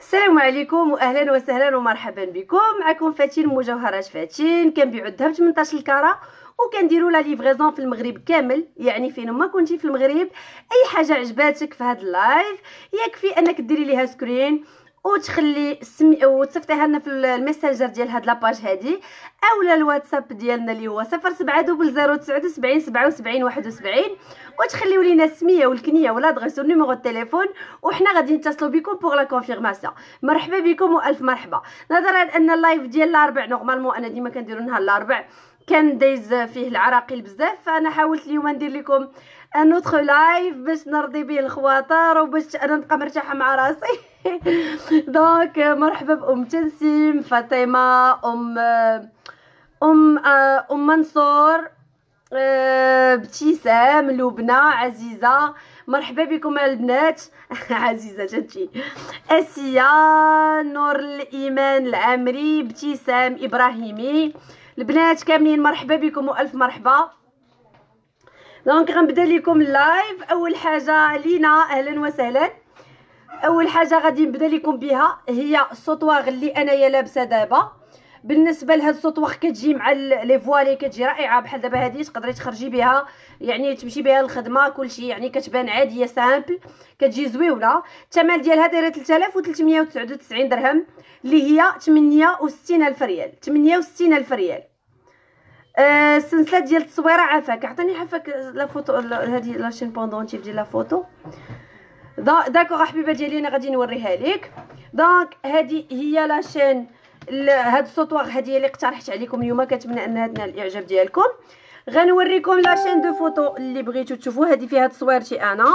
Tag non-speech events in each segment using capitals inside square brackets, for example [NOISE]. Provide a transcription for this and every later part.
السلام عليكم واهلا وسهلا ومرحبا بكم. معكم فاتين مجوهرات فاتين. كنبيعوا الذهب 18 الكاره وكنديروا la livraison في المغرب كامل. يعني فين ما كنتي في المغرب أي حاجة عجباتك في هذا ال live يكفي أنك ديري ليها screen. وتخلي السمية وتصيفطيها لنا في ال Messenger ديال هاد la page هادي. أولا الواتساب ديالنا اللي هو 070 77 71 وتخليو لينا السمية والكنية و l'adresse نيميرو التليفون وحنا غادي نتصلوا بكم pour la confirmation مرحبا بكم وألف مرحبا. نظرا أن ال live ديال الأربع normalement أنا ديما كنديرو نهار الأربع كان دايز فيه العراقيل بزاف فأنا حاولت اليوم ندير لكم autre live باش نرضي به الخواطر وباش أنا نبقى مرتاحة مع راسي. [LAUGHS] donc مرحبا بأم تنسيم فاطمة أم أم أم منصور ابتسام لبنى عزيزة. مرحبا بكم البنات. [LAUGHS] عزيزة جدتي آسيا نور الإيمان العامري ابتسام إبراهيمي. البنات كاملين مرحبا بكم وألف مرحبا. donc غنبدا لكم ال live أول حاجة لينا أهلا وسهلا. أول حاجة غادي نبدا لكم بها هي ال sautoir اللي أنايا لابسة دابا. بالنسبة لهاد ال sautoir كتجي مع les voiles كتجي رائعة بحال دابا هذه تقدري تخرجي بها يعني تمشي بها للخدمة كلشي يعني كتبان عاديه simple كتجي زويونة. الثمن ديالها دايرة 3399 درهم اللي هي 68 ألف ريال. 68 ألف ريال. السلسلة ديال التصويرة عافاك. عطيني عافاك la photo هذه la chaîne pendentif ديال la photo. d'accord حبيبه ديالي أنا غادي نوريها لك donc هذه هي la chaîne هاد ال sautoir هذه اللي اقترحت عليكم اليوم. كنتمنى أن هاد الإعجاب ديالكم. غنوريكم la chaîne de photo اللي بغيتو تشوفوا هذه فيها تصويرتي أنا.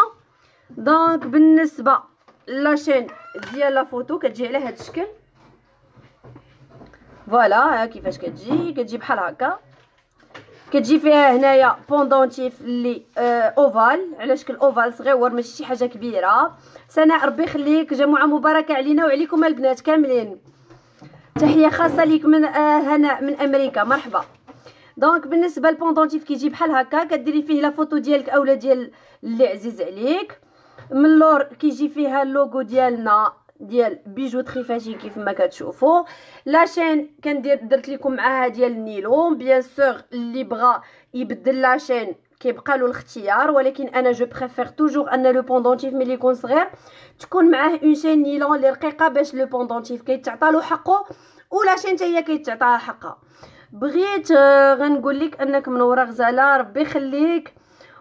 donc بالنسبة la chaîne ديال la photo كتجي على هاد الشكل. voilà ها كيفاش كتجي؟ كتجي بحال هكا. كتجي فيها هنايا pendentif اللي آه ovale. على شكل ovale صغيور ماشي شي حاجة كبيرة. سناء ربي يخليك. جمعه مباركة علينا وعليكم البنات كاملين. تحية خاصة ليك من آه هناء من أمريكا. مرحبا. donc بالنسبة لل pendentif كيجي بحال هكا كديري فيه la photo ديالك اولا ديال اللي عزيز عليك. من اللور كيجي فيها اللوغو ديالنا. ديال bijouterie فاتين كيف ما كتشوفوا. la chaîne كندير درت لكم معاها ديال ال nylon. bien sûr اللي بغى يبدل la chaîne كيبقى له الاختيار. ولكن أنا je préfère toujours أن le pendentif ملي يكون صغير تكون معاه اون شين نيلون اللي رقيقة باش لو بوندونتيف كيتعطى له حقه ولا شين حتى هي كيتعطاها حقها. بغيت آه، غنقول لك أنك من وراء غزالة. ربي يخليك.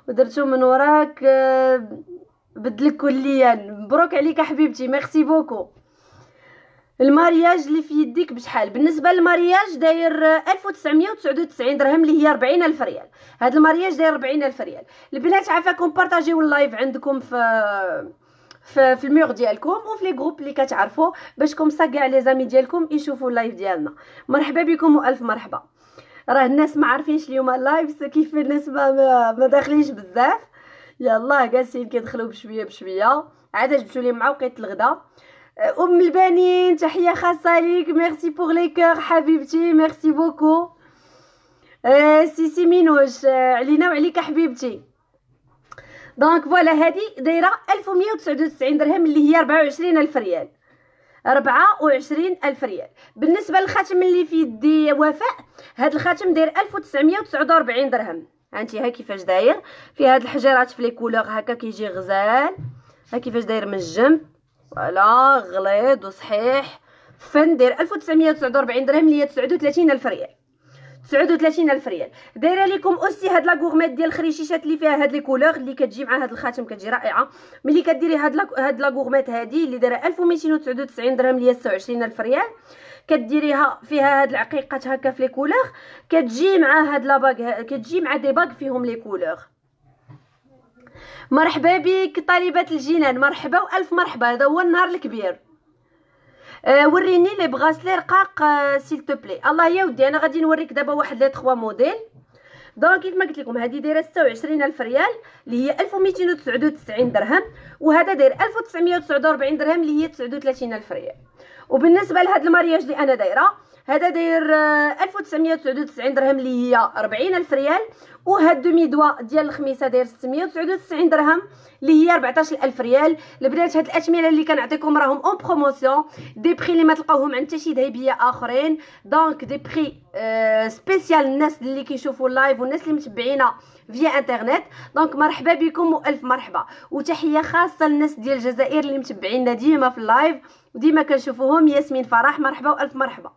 ودرتو من وراك آه، بدلك كليا. مبروك عليك حبيبتي ميرسي بوكو. المارياج اللي في يديك بشحال؟ بالنسبة للمارياج داير 1999 درهم اللي هي 40 ألف ريال. هذا المارياج داير 40 ألف ريال. البنات عافاكم partagيو ال live عندكم في في, في ال mur ديالكم وفي les groupes اللي كتعرفوا باش comme ça كاع les amis ديالكم يشوفوا ال live ديالنا. مرحبا بكم وألف مرحبا. راه الناس ما عارفينش اليوم ال live كيف الناس ما, ما داخلينش بزاف. يلا جالسين كيدخلوا بشوية بشوية. عاد جبتوا لي مع وقيت الغدا. أم البنين تحية خاصة ليك. merci pour les cœurs حبيبتي. merci beaucoup آه سيسي مينوش. آه علينا وعليك حبيبتي. donc voilà هذه دايرة 1199 درهم اللي هي 24 ألف ريال. 24 ألف ريال. بالنسبة للخاتم اللي في يدي وفاء هذا الخاتم داير 1949 درهم. هانتي ها كيفاش داير. فيه هاد الحجرات في les couleurs هكا كيجي غزال. ها كيفاش داير من الجنب. voilà غليظ وصحيح. فن داير 1949 درهم هي 39 ألف ريال. 39 ألف ريال. دايرة لكم aussi هاد la gourmette ديال الخريشيشات اللي فيها هاد les couleurs اللي كتجي مع هاد الخاتم كتجي رائعة. ملي كديري هاد la هاد la gourmette هادي اللي دايرة 1299 درهم هي 26 ألف ريال. كديريها فيها هاد العقيقات هكا في les couleurs كتجي مع هاد la bague كتجي مع des bagues فيهم les couleurs. مرحبا بك طالبة الجنان مرحبا وألف مرحبا هذا هو النهار الكبير. آه وريني les bracelets رقاق آه s'il te plaît الله يا ودي أنا غادي نوريك دابا واحد les 3 modèles donc كيف ما قلت لكم هذه دايرة 26 ألف ريال اللي هي 1299 درهم وهذا داير 1949 درهم اللي هي 39 ألف ريال. وبالنسبة لهاد ال mariage اللي أنا دايرة هذا داير 1999 درهم اللي هي 40 ألف ريال وهاد demi-doigt ديال الخميسة داير 699 درهم اللي هي 14000 ريال. البنات هاد الاثمنه اللي كنعطيكم راهم en promotion des prix اللي ما تلقاوهم عند حتى شي ذهبية آخرين. donc des prix آه spécial الناس اللي كيشوفوا ال live والناس اللي متبعينا via internet donc مرحبا بكم وألف مرحبا. وتحية خاصة للناس ديال الجزائر اللي متبعينا ديما في ال live وديما كنشوفوهم ياسمين فرح مرحبا وألف مرحبا.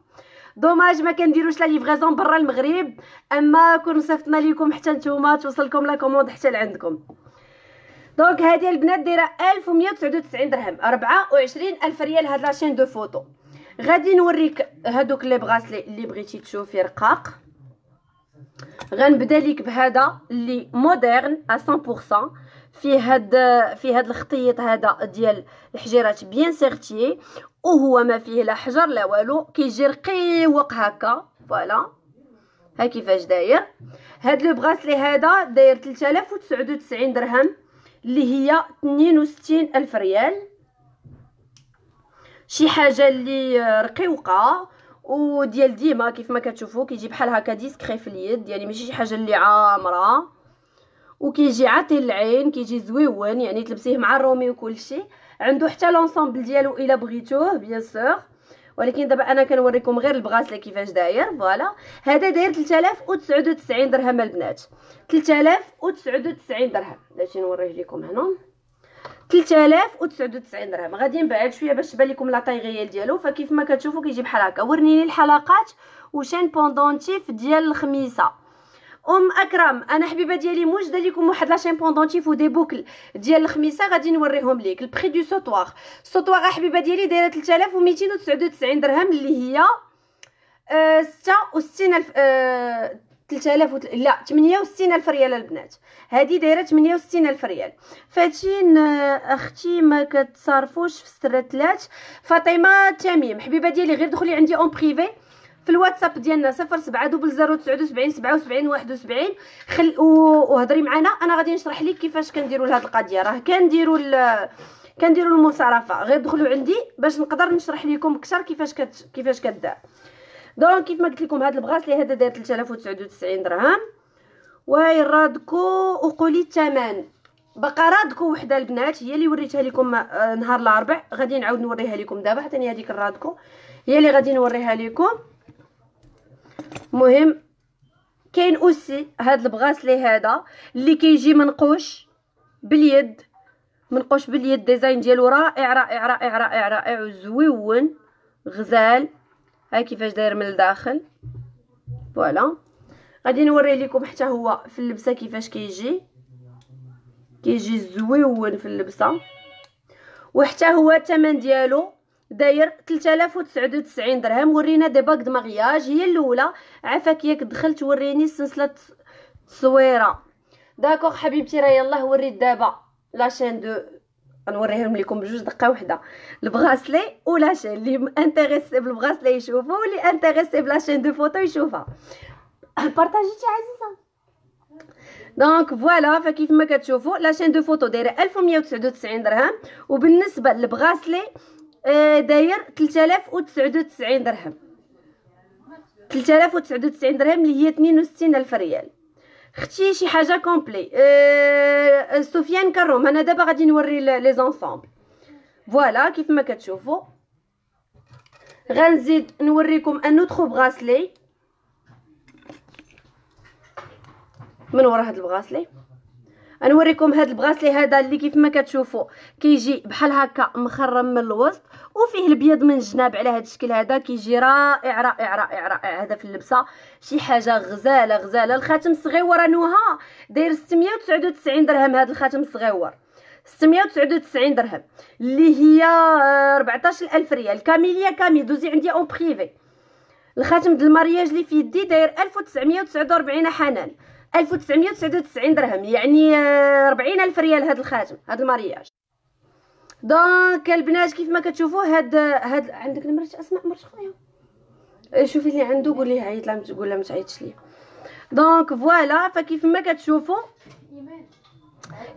dommage ما كنديروش la livraison برا المغرب أما كون صيفطنا لكم حتى نتوما توصلكم la commande حتى لعندكم. donc هذه البنات دايرة 1199 درهم 24 ألف ريال هاد la chaîne deux photos غادي نوريك هادوك les bracelets اللي بغيتي تشوفي رقاق. غنبدا ليك بهذا اللي moderne 100% فيه هاد فيه هاد الخطيط هذا ديال الحجيرات بيان سيرتي وهو ما فيه لا حجر لا والو كيجي رقيق هكا voilà. ها كيفاش داير؟ هاد le bracelet هذا داير 3099 درهم اللي هي 62 ألف ريال. شي حاجة اللي رقيقة وديال ديما كيف ما كتشوفوا كيجي بحال هكا discret في اليد يعني ماشي شي حاجة اللي عامرة. وكيجي عاطي العين كيجي زويون يعني تلبسيه مع الرومي وكلشي عنده حتى l'ensemble ديالو إلا بغيتوه bien sûr ولكن دابا أنا كنوريكم غير البغاسلة كيفاش داير voilà. هذا داير 3099 درهم البنات. 3099 درهم. بلاتي نوريه لكم هنا. 3099 درهم. غادي نبعد شوية باش تبان لكم لا ريال ديالو. فكيف ما كتشوفوا كيجي بحال هكا. ورنيني الحلقات وشين بوندونتيف ديال الخميسة. أم أكرم أنا حبيبة ديالي موجدة لكم واحد لاشين بوندونتيف ودي بوكل ديال الخميسة غادي نوريهم ليك البري دو سوطوار سوطوار حبيبة ديالي دايرة 3299 درهم اللي هي أه 66 ألف أه 3000 وتل... لا 68 ألف ريال البنات. هذه دايرة 68 ألف ريال. فاتين أختي ما كتصرفوش في ستراتلات فاطمة تميم حبيبة ديالي غير دخلي عندي en privé في الواتساب ديالنا صفر سبعة double zéro تسعود وسبعين سبعة وسبعين واحد وسبعين. خل وهضري معنا أنا غادي نشرح لك كيفاش كنديروا لهاد القضية. راه كنديروا. كنديروا المصارفة. غير دخلوا عندي باش نقدر نشرح لكم أكثر كيفاش كت... كيفاش كدار دونك كيف ما قلت لكم هذا البغاسلي هذا داير 3099 درهم. وهاي رادكو وقولي الثمن بقى رادكو وحدة البنات هي اللي وريتها لكم آه، نهار الأربع. غادي نعاود نوريها لكم دابا حتى هذيك الرادكو. هي اللي غادي نوريها لكم. مهم. كاين اوسي هاد البغاسلي هذا اللي كيجي منقوش باليد منقوش باليد ديزاين ديالو رائع رائع رائع رائع رائع وزويون غزال. ها كيفاش داير من الداخل. فوالا. غادي نوري لكم حتى هو في اللبسة كيفاش كيجي. كيجي زويون في اللبسة. وحتى هو الثمن ديالو. داير 3099 درهم. ورينا دي باك مغياج هي الأولى. عافاك ياك دخلت وريني سلسله تصويره داكوغ حبيبتي راه يلاه وريت دابا لاشين دو. غنوريهم لكم بجوج دقة وحدة. ال bracelet و la chaîne اللي intéressé ب ال bracelet يشوفوا واللي intéressé ب la chaîne deux photos يشوفها. بارطاجيتي عزيزة. donc voilà فكيف ما كتشوفوا la chaîne deux photos دايرة 1199 درهم. وبالنسبة لل bracelet داير 3099 درهم. 3099 درهم اللي هي 62 ألف ريال. أختي شي حاجة complet. أه سفيان كروم أنا دابا غادي نوري لي ensemble voilà كيف ما كتشوفوا. غنزيد نوريكم un autre bracelet من ورا هاد ال bracelet؟ غنوريكم هاد ال bracelet هذا اللي كيف ما كتشوفوا كيجي بحال هكا مخرم من الوسط وفيه البيض من الجناب على هذا الشكل هذا كيجي رائع رائع رائع رائع هذا في اللبسة. شي حاجة غزالة غزالة. الخاتم الصغيور نوها داير 699 درهم هذا الخاتم الصغيور 699 درهم. اللي هي 14000 ريال. كاميليا كامي دوزي عندي اون بريفي الخاتم ديال المارياج اللي في يدي داير 1949 حنان. 1999 درهم يعني 40000 ريال هذا الخاتم هذا المارياج. دونك البنات كيف ما كتشوفوا هاد هاد عندك نمره أسماء مرت خويا؟ إيه، شوفي اللي عنده قولي عيط لها تقول لها ما تعيطش ليه donc voilà فكيف ما كتشوفوا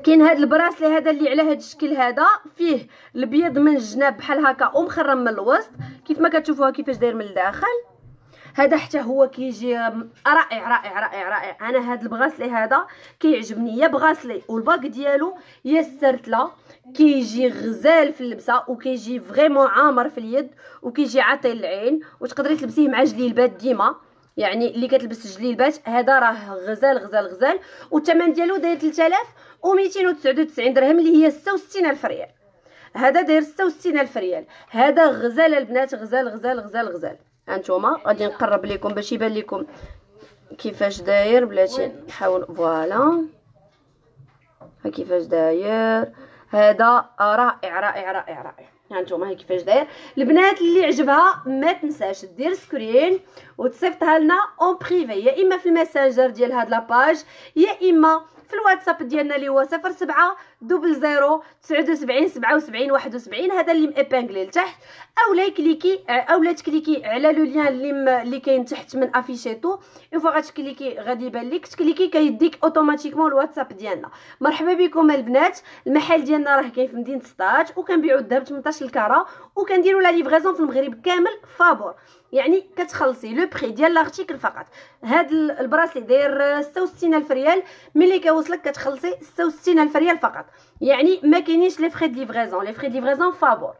كاين هاد ال bracelet هذا اللي على هاد الشكل هذا فيه البيض من الجناب بحال هكا ومخرم من الوسط. كيف ما كتشوفوها كيفاش داير من الداخل. هذا حتى هو كيجي رائع رائع رائع رائع. أنا هذا ال bracelet هذا كيعجبني. يا bracelet وال bague ديالو يا السرتله كيجي غزال في اللبسة وكيجي vraiment عامر في اليد وكيجي عاطي العين وتقدري تلبسيه مع جليلبات ديما. يعني اللي كتلبس جليلبات هذا راه غزال غزال غزال. والثمن ديالو داير 3299 درهم اللي هي 66000 ريال. هذا داير 66000 ريال. هذا غزال البنات غزال غزال غزال غزال. هانتوما غادي نقرب لكم باش يبان لكم كيفاش داير بلاتي نحاول voilà. ها كيفاش داير؟ هذا رائع رائع رائع رائع. هانتوما هي كيفاش داير؟ البنات اللي عجبها ما تنساش دير screen وتصيفطها لنا en privé يا إما في الماسنجر ديال هاد la page يا إما في الواتساب ديالنا اللي هو 07 double zéro تسعود وسبعين سبعة وسبعين واحد وسبعين. هذا اللي مابانكلي لتحت. اولا كليكي اولا تكليكي على le lien اللي اللي كاين تحت من افيشيتو une fois غتكليكي غادي يبان لك. تكليكي كيديك automatiquement الواتساب ديالنا. مرحبا بكم البنات. المحل ديالنا راه كاين في مدينة سطاج وكنبيعوا الذهب 18 ال carat وكنديروا la livraison في المغرب كامل. فابور يعني كتخلصي le prix ديال l'article فقط. هاد ال bracelet داير 66000 ريال ملي كيوصلك كتخلصي 66000 ريال فقط. يعني ما كاينينش les frais de livraison les frais de livraison فابور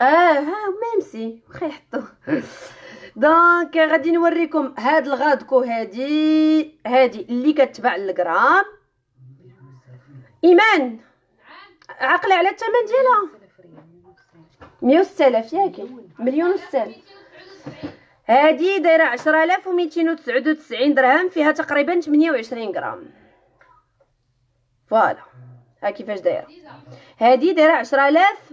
آه ها ميمسي. واخا يحطو donc غادي نوريكم هاد ال ras de cou هادي. هادي اللي كتباع الغرام. إيمان. عقلي على الثمن ديالها. مية وستالاف ياكي مليون وستالاف هادي دايرة عشرة آلاف وميتين وتسعود وتسعين درهم فيها تقريبا تمنية وعشرين غرام. voilà. ها كيفاش دايرة. هادي دايرة عشرة آلاف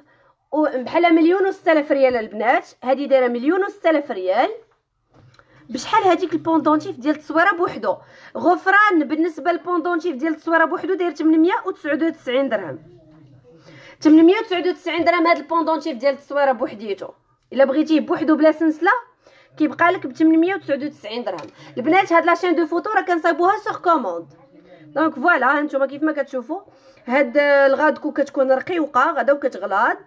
بحال مليون وستالاف ريال البنات. هادي دايرة مليون وستالاف ريال. بشحال هذيك ال pendentif ديال التصويره بوحدو؟ غفران بالنسبة لل pendentif ديال التصويره بوحدو داير 899 درهم. 899 درهم هذا ال pendentif ديال التصويره بوحديتو. إلا بغيتيه بوحدو بلا سنسله كيبقى لك ب 899 درهم البنات هاد la chaîne de photo راه كنصايبوها sur commande donc voilà هانتوما كيف ما كتشوفوا هاد ال ras de cou كتكون رقيقه غدا وكتغلاض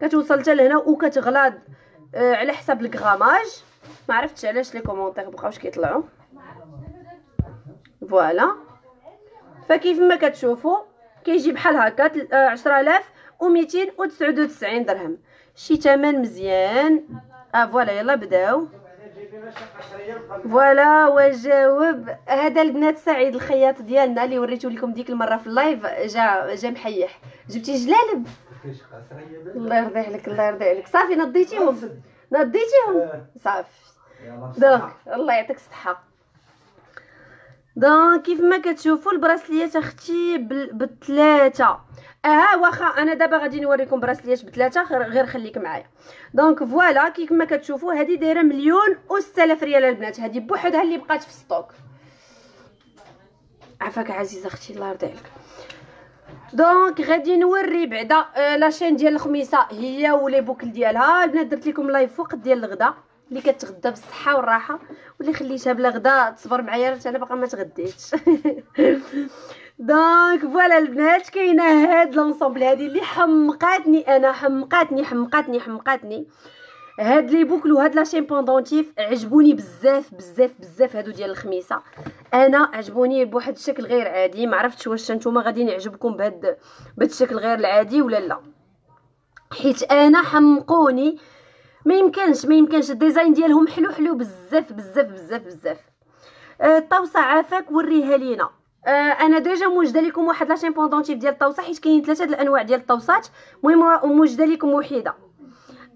كتوصل حتى لهنا وكتغلاض آه على حساب ال grammage ما عرفتش علاش les commentaires بقاوش كيطلعوا. voilà فكيف ما كتشوفوا كيجي بحال هكا 10299 درهم. شي ثمن مزيان. آه voilà يلا بداو. voilà وجاوب. هذا البنات سعيد الخياط ديالنا اللي وريتو لكم ديك المرة في ال live جا جا محيح. جبتي جلالب. الله يرضي عليك الله يرضي عليك. صافي نضيتيهم. نضيتيهم. صافي. donc الله يعطيك الصحة. donc كيف ما كتشوفوا البراسليات أختي بثلاثه آه واخا أنا دابا غادي نوريكم براسليات بثلاثه غير خليك معايا. donc voilà كيف ما كتشوفوا هذه دايرة مليون و 6000 ريال البنات. هذه بوحدها اللي بقات في stock. عفاك عزيزة أختي الله يرضي عليك. donc غادي نوري بعدا آه la chaîne ديال الخميسة. هي و les boucles ديالها. البنات درت لكم live وقت ديال الغدا اللي كتغدى بالصحة والراحة واللي خليتها بلا غدا تصبر معايا أنا باقا ما تغديتش. [LAUGHS] donc voilà البنات كاينة هاد l'ensemble هادي اللي حمقاتني أنا حمقاتني حمقاتني حمقاتني. هاد les boucles وهاد la chaîne pendentif عجبوني بزاف بزاف بزاف هادو ديال الخميسة. أنا عجبوني بواحد الشكل غير عادي ما عرفتش واش نتوما غادي يعجبكم بهاد بهاد الشكل غير العادي ولا لا. حيت أنا حمقوني ما يمكنش ما يمكنش. ال design ديالهم حلو حلو بزاف بزاف بزاف بزاف. آه، الطوسة عافاك وريها لينا. آه أنا déjà موجدة لكم واحد la chaîne pendentif ديال الطوسة حيت كاينين ثلاثة الأنواع ديال الطوسات. المهم موجدة لكم وحيدة.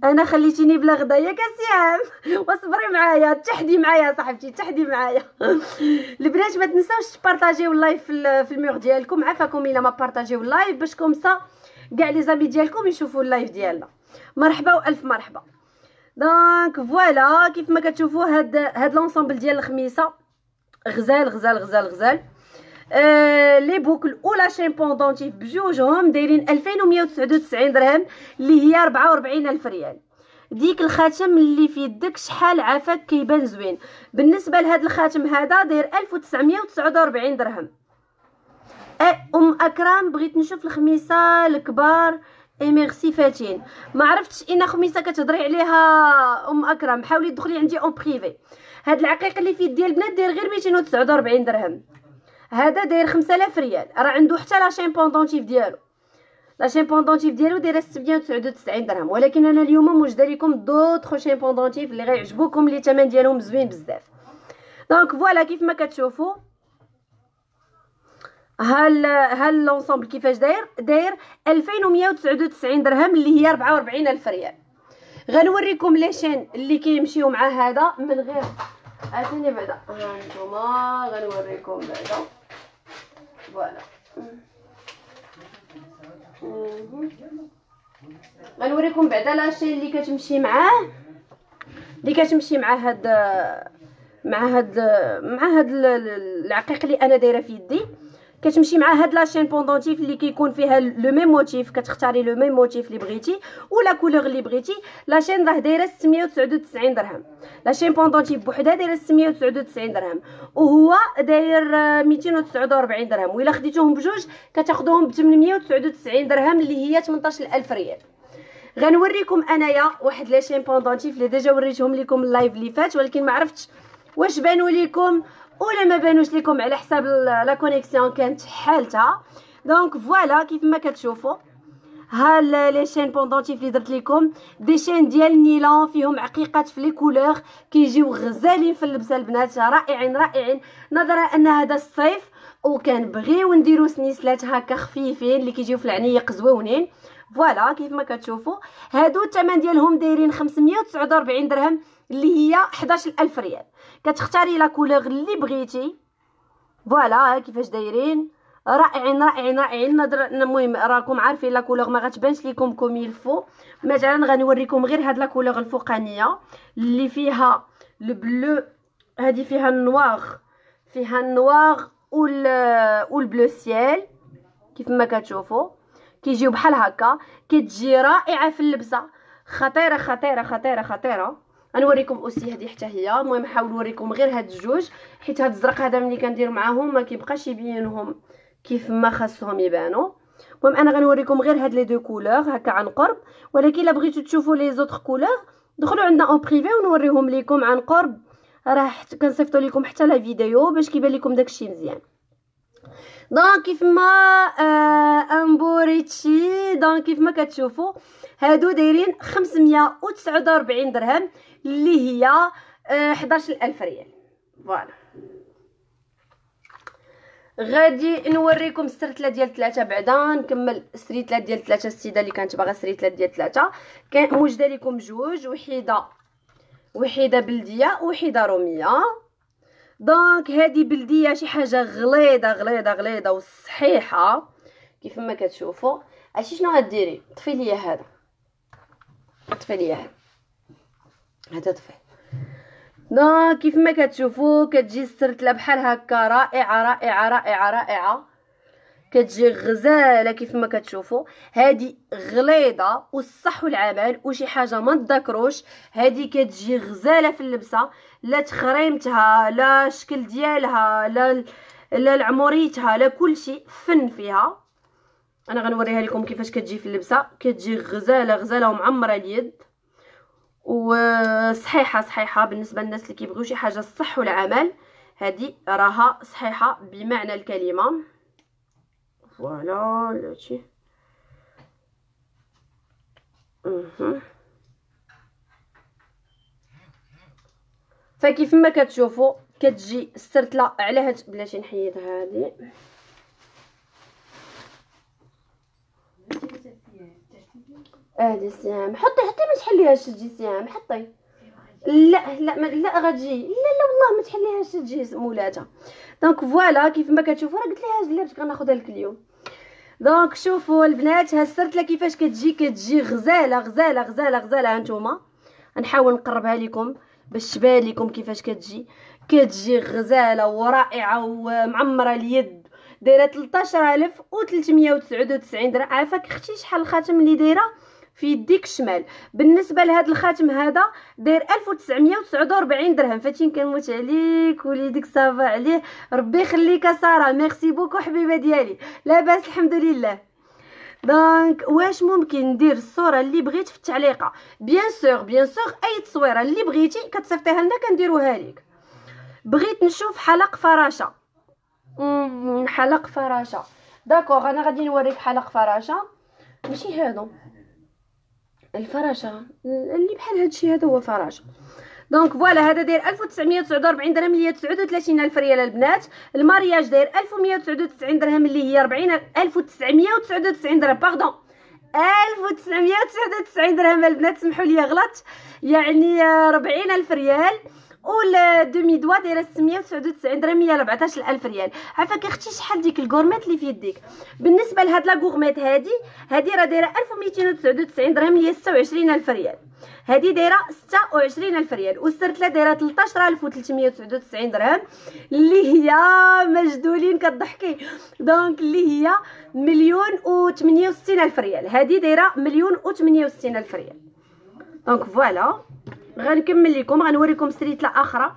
أنا خليتيني بلا غدا ياك سيام [LAUGHS] واصبري معايا تحدي معايا صاحبتي تحدي معايا. [LAUGHS] البنات ما تنساوش تبارطاجيو ال live في ال mur ديالكم. عافاكم إلا ما بارطاجيو ال live باش comme ça كاع les amis ديالكم يشوفوا ال live ديالنا. مرحبا وألف مرحبا. donc voilà كيف ما كتشوفوا هاد هاد l'ensemble ديال الخميسة. غزال غزال غزال غزال. les boucles و la chaîne pendentif بجوجهم دايرين 2199 درهم اللي هي 44 ألف ريال. ديك الخاتم اللي في يدك شحال عافاك كيبان زوين. بالنسبة لهاد الخاتم هذا داير 1949 درهم. أم اكرام بغيت نشوف الخميسة الكبار. et merci فاتين. ما عرفتش أينا خميسه كتهضري عليها أم أكرم. حاولي تدخلي عندي en privé هاد العقيق اللي فيه ديال البنات داير غير 249 درهم. هذا داير 5000 ريال. راه عنده حتى la chaîne pendentif ديالو. la chaîne pendentif ديالو دايره 699 درهم. ولكن أنا اليوم موجده لكم d'autres chaînes pendentifs اللي غيعجبوكم اللي الثمن ديالهم زوين بزاف. donc voilà كيف ما كتشوفوا هال هال l'ensemble كيفاش داير؟ داير 2199 درهم اللي هي 44 ألف ريال. غنوريكم les chaînes اللي كيمشيو مع هذا من غير عاوتاني بعدا. هانتوما غنوريكم بعدا. voilà. غنوريكم بعدا la chaîne اللي كتمشي معاه اللي كتمشي مع هاد مع هاد مع هاد العقيق اللي أنا دايرة في يدي. كتمشي مع هاد la chaîne pendentif اللي كيكون فيها le même motif كتختاري le même motif اللي بغيتي و la couleur اللي بغيتي. la chaîne راه دايرة 699 درهم. la chaîne pendentif بوحدها دايرة 699 درهم. وهو داير 249 درهم. وإلا خديتوهم بجوج كتاخذوهم ب 899 درهم اللي هي 18000 ريال. غنوريكم أنايا واحد la chaîne pendentif اللي déjà وريتهم لكم ال live اللي فات ولكن ما عرفتش واش بانوا لكم ولا ما بانوش لكم على حساب la connexion كانت حالتها. donc voilà كيف ما كتشوفوا ها les chaînes pendentifs اللي درت لكم؟ des chaînes ديال النيلون فيهم عقيقات في les couleurs كيجيو غزالين في اللبسة البنات رائعين رائعين. نظرا أن هذا الصيف وكنبغيو نديرو سنيسلات هكا خفيفين اللي كيجيو في العنيق زويونين voilà كيف ما كتشوفوا. هادو الثمن ديالهم دايرين 549 درهم اللي هي 11000 ريال. كتختاري la couleur اللي بغيتي. voilà كيفاش دايرين؟ رائعين رائعين رائعين. نظر المهم راكم عارفين la couleur ما غتبانش لكم comme il faut مثلا غنوريكم غير هاد la couleur الفوقانية اللي فيها ال bleu هذه فيها ال noir فيها ال noir وال bleu ciel كيف ما كتشوفوا. كيجيو بحال هكا. كتجي رائعة في اللبسة. خطيرة خطيرة خطيرة خطيرة. غنوريكم aussi هذه حتى هي. المهم نحاول نوريكم غير هاد الجوج حيت هاد الزرق هذا ملي كندير معاهم ما كيبقاش يبينهم كيف ما خاصهم يبانوا. المهم أنا غنوريكم غير هاد les deux couleurs هكا عن قرب ولكن إلا بغيتو تشوفوا les autres couleurs دخلوا عندنا en privé ونوريهم لكم عن قرب. راه كنصيفطوا لكم حتى la vidéo باش كيبان لكم داكشي مزيان. donc كيف ما آه أمبوريتشي donc كيف ما كتشوفوا هادو دايرين 549 درهم. اللي هي آه 11000 ريال. voilà. غادي نوريكم السرتلة ديال ثلاثة بعدا نكمل السريتلة ديال ثلاثة السيدة اللي كانت باغا السريتلة ديال ثلاثة كان موجدة لكم جوج وحيدة وحيدة بلدية وحيدة رومية. donc هذه بلدية شي حاجة غليظة غليظة غليظة وصحيحة. كيف ما كتشوفوا. عرفتي شنو غديري طفي ليا هذا. طفي ليا هذا. هذا طفي دونك كيف ما كتشوفوا كتجي السرتلة بحال هكا رائعة رائعة رائعة رائعة. كتجي غزالة كيف ما كتشوفوا. هذه غليظة والصح والعمل وشي حاجة ما تذكروش. هذه كتجي غزالة في اللبسة. لا تخريمتها لا الشكل ديالها لا لا العموريتها لا كلشي فن فيها. أنا غنوريها لكم كيفاش كتجي في اللبسة. كتجي غزالة غزالة ومعمرة اليد. وصحيحة صحيحة بالنسبة للناس اللي كيبغيو شي حاجة الصح والعمل هذه راها صحيحة بمعنى الكلمة. voilà هادشي فكيف ما كتشوفوا كتجي السرتلة على هاد بلاتي نحيد هادي. هادي سيام حطي حطي ما تحليهاش سيام حطي. لا لا لا غتجي. لا لا والله ما تحليهاش تجي مولاتها donc voilà كيف ما كتشوفوا راه قلت لها لا باش غناخذها لك اليوم. donc شوفوا البنات ها السرتله كيفاش كتجي كتجي غزالة غزالة غزالة غزالة. هانتوما نحاول نقربها لكم باش تبان لكم كيفاش كتجي. كتجي غزالة ورائعة ومعمرة اليد. دايرة 13399 درهم. عافاك أختي شحال الخاتم اللي دايرة؟ في يديك الشمال بالنسبة لهذا الخاتم هذا داير 1949 درهم. فاتين كنموت عليك وليدك ça va عليه. ربي يخليك سارة. merci beaucoup حبيبة ديالي. لاباس الحمد لله. donc واش ممكن ندير الصورة اللي بغيت في التعليقة؟ bien sûr bien sûr أي تصويرة اللي بغيتي كتصيفطيها لنا كنديروها لك. بغيت نشوف حلق فراشة. حلق فراشة. d'accord أنا غادي نوريك حلق فراشة. ماشي هادو. الفراشة. اللي بحال هادشي هذا هو فراشه donc voilà هذا داير 1949 درهم اللي هي 39 ألف ريال البنات ال mariage داير 1199 درهم اللي هي 40 1999 درهم. pardon 1999 درهم البنات سمحوا لي غلط. يعني 40 ألف ريال. و la demi-doigt دايره 699 درهم هي 14000 ريال. عافاك أختي شحال ديك ال gourmette اللي في يديك؟ بالنسبة لهاد la gourmette هادي هادي راه دايرة 1299 درهم هي 26000 ريال. هادي دايرة 26000 ريال. والسرتله دايرة 13399 درهم اللي هي مجدولين كضحكي. donc اللي هي مليون و 68000 ريال. هادي دايرة مليون و 68000 ريال. donc voilà. غنكمل لكم غنوريكم سريتله أخرى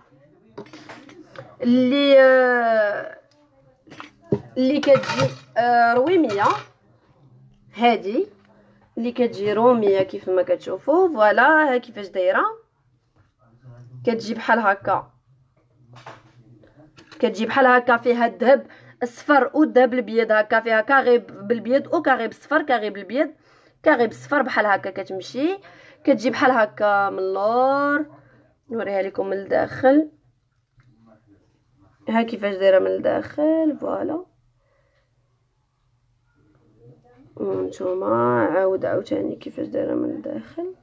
اللي آه، اللي كتجي آه، رويميه هادي. اللي كتجي رومية كيف ما كتشوفوا. voilà ها كيفاش دايرة. كتجي بحال هكا. كتجي بحال هكا فيها الذهب الصفر والذهب البيض. هكا فيها كاغي بالبيض وكاغي بالصفر كاغي بالبيض كاغي بالصفر بحال هكا كتمشي. كتجي بحال هكا من اللور نوريها لكم من الداخل. ها كيفاش دايرة من الداخل voilà. وانتوما عاود عاوتاني كيفاش دايرة من الداخل.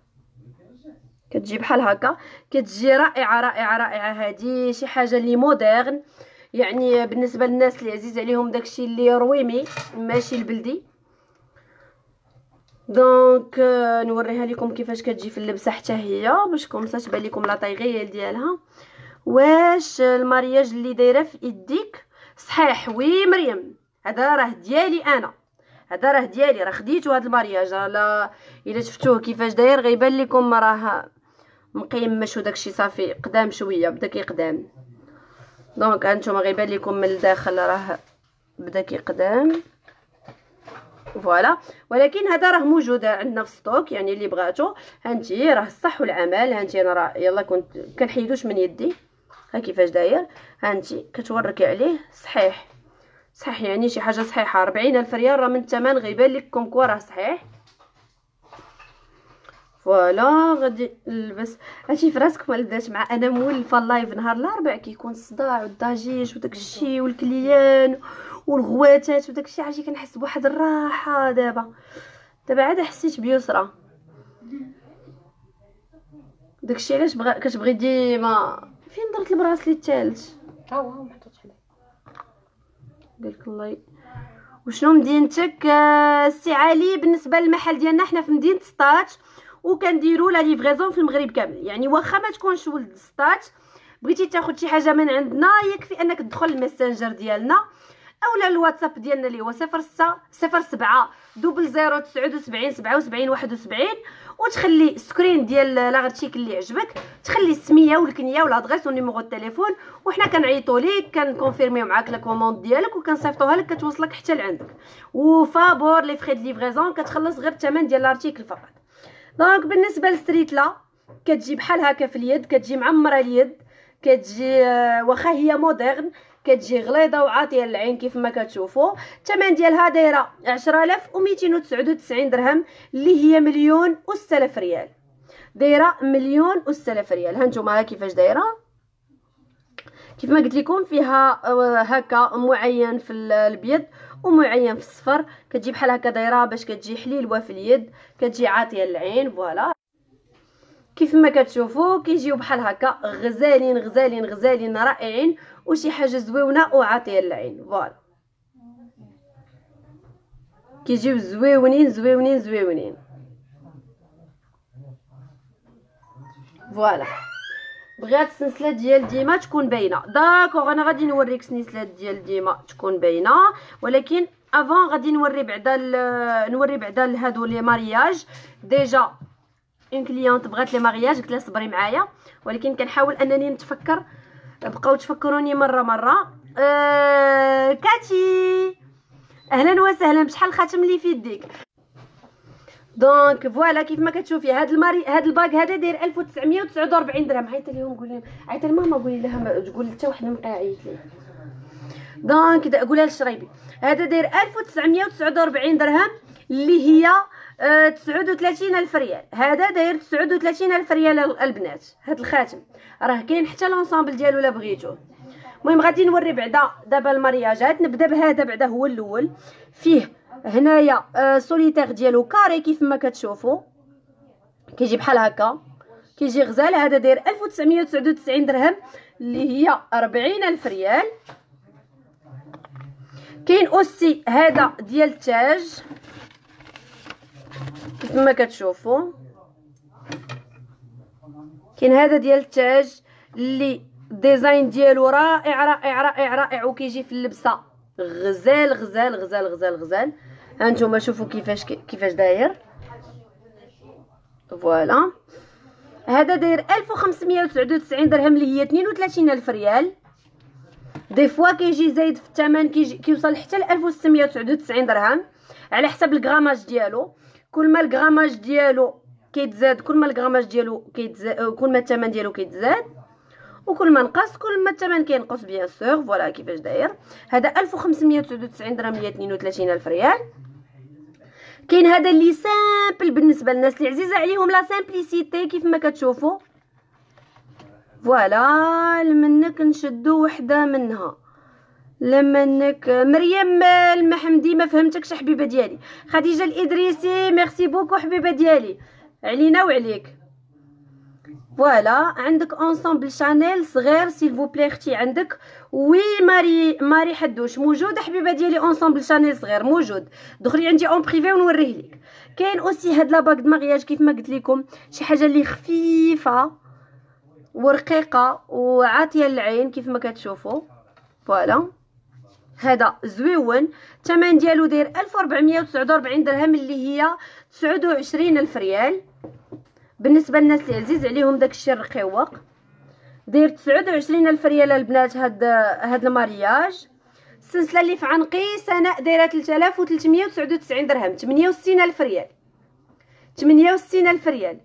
كتجي بحال هكا كتجي رائعة رائعة رائعة. هذه شي حاجة لي moderne يعني بالنسبة للناس اللي عزيز عليهم داكشي اللي رويمي ماشي البلدي. donc نوريها لكم كيفاش كتجي في اللبسة حتى هي. باش comme ça تبان لكم لا ديالها. واش ال mariage اللي دايرة في يديك صحيح oui مريم. هذا راه ديالي أنا. هذا راه ديالي. راه خديتو هذا ال mariage. لا. إلا شفتوه كيفاش داير غيبان لكم راه مقيمش وداكشي صافي. قدام شوية بدا كيقدام. donc هانتوما غيبان لكم من الداخل راه بدا كيقدام. voilà. ولكن هذا راه موجود عندنا في stock يعني اللي بغاتو. هانتي راه الصح والعمل. هانتي أنا راه يلا كنت كنحيدوش من يدي. ها كيفاش داير؟ هانتي كتوركي عليه. صحيح. صحيح يعني شي حاجة صحيحة. 40 ألف ريال راه من الثمن غيبان لك comme quoi راه صحيح. voilà غادي نلبس. هادشي ما لبدات مع أنا مولفة ال live نهار الأربع كيكون الصداع والضجيج وداك الشيء وال clients. والغواتات وداك الشيء عرفتي كنحس بواحد الراحة دابا. دابا عاد حسيت بيسرى. داكشي علاش بغا كتبغي ديما فين درت ال bracelet الثالث ها هو محطوط عليه قالك الله وشنو مدينتك؟ آه، سي علي بالنسبة للمحل ديالنا حنا في مدينة سطات وكنديروا la livraison في المغرب كامل. يعني واخا ما تكونش ولد سطات بغيتي تاخذ شي حاجة من عندنا يكفي أنك تدخل ال Messenger ديالنا. اولا الواتساب ديالنا اللي هو 06 07 0079 77 71 وتخلي screen ديال l'article اللي عجبك تخلي السمية والكنية وال adresse و numéro التليفون وحنا كنعيطوا ليك كنكونفيرميو معاك la commande ديالك وكنصيفطوها لك كتوصلك حتى لعندك. وفابور les frais de livraison كتخلص غير الثمن ديال ال article فقط donc بالنسبة للستريتلا كتجي بحال هكا في اليد كتجي معمرة اليد كتجي آه، واخا هي moderne كتجي غليظة وعاطية للعين كيف ما كتشوفوا. الثمن ديالها دايرة 10299 درهم اللي هي مليون و6000 ريال. دايرة مليون و6000 ريال. هانتوما كيفاش دايرة؟ كيف ما قلت لكم فيها آه، هكا معين في الابيض ومعين في الصفر. كتجي بحال هكا دايرة باش كتجي حليلوه في اليد كتجي عاطية للعين voilà. كيف ما كتشوفوا كيجيو بحال هكا غزالين غزالين غزالين رائعين وشي حاجة زويونة وعاطيه للعين voilà. كيجيو زويونين زويونين زويونين. voilà. بغيت السلسلة ديال ديما تكون باينة. d'accord أنا غادي نوريك السلسله ديال ديما تكون باينة. ولكن avant غادي نوري بعدا نوري بعدا هادو les mariages déjà une cliente بغات les mariages قلت لها صبري معايا. ولكن كنحاول أنني نتفكر بقاو تفكروني مرة مرة. أه كاتي أهلا وسهلا بشحال الخاتم اللي في يديك؟ donc voilà كيف ما كتشوفي هاد ال mariage هاد ال bague هذا داير 1949 درهم عيط لهم قول لهم عيط لماما قولي لها تقول حتى وحده ما عيط لي. donc قولها للشريبي هذا داير 1949 درهم اللي هي أه 39 ألف ريال. هذا داير 39 ألف ريال البنات. هاد الخاتم. راه كاين حتى l'ensemble ديالو الا بغيتوه المهم غادي نوري بعدا دابا المارياجات نبدا بهذا بعدا هو الأول. فيه هنايا آه سوليتير ديالو carré كيف ما كتشوفوا كيجي بحال هكا. كيجي غزال هذا داير 1999 درهم اللي هي 40 ألف ريال. كاين aussi هذا ديال التاج كيف ما كتشوفوا كاين هذا ديال التاج اللي ال design ديالو رائع رائع رائع رائع وكيجي في اللبسة. غزال غزال غزال غزال غزال. هانتوما شوفوا كيفاش كيفاش داير. voilà. هذا داير 1599 درهم اللي هي 32 ألف ريال. des fois كيجي زايد في الثمن كيجي كيوصل حتى ل 1699 درهم على حسب ال grammage ديالو. كل ما ال grammage ديالو كيتزاد كل ما ال grammage ديالو كيتزاد كل ما الثمن ديالو كيتزاد وكل ما نقص كل ما الثمن كينقص bien sûr. voilà كيفاش داير؟ هذا 1599 درهم هي 32 ألف ريال. كاين هذا اللي simple بالنسبة للناس اللي عزيزة عليهم la simplicité كيف ما كتشوفوا. voilà لمنك نشدو وحدة منها. لمنك مريم المحمدي ما فهمتكش حبيبة ديالي. خديجة الإدريسي merci beaucoup حبيبة ديالي. علينا وعليك. voilà عندك ensemble Chanel صغير s'il vous plaît أختي عندك. oui ماري ماري حدوش موجود حبيبة ديالي ensemble Chanel صغير موجود. دخلي عندي en privé ونوريه لك. كاين aussi هاد la bague de mariage كيف ما قلت لكم شي حاجة اللي خفيفة ورقيقة وعاطية للعين كيف ما كتشوفوا. voilà هذا زويون. الثمن ديالو داير 1449 درهم اللي هي 29 ألف ريال. بالنسبة للناس اللي عزيز عليهم داكشي الرقيوق داير 29 ألف ريال البنات هاد هاد المارياج. السلسلة اللي في عنقي سناء دايرة 3399 درهم 68 ألف ريال. 68 ألف ريال.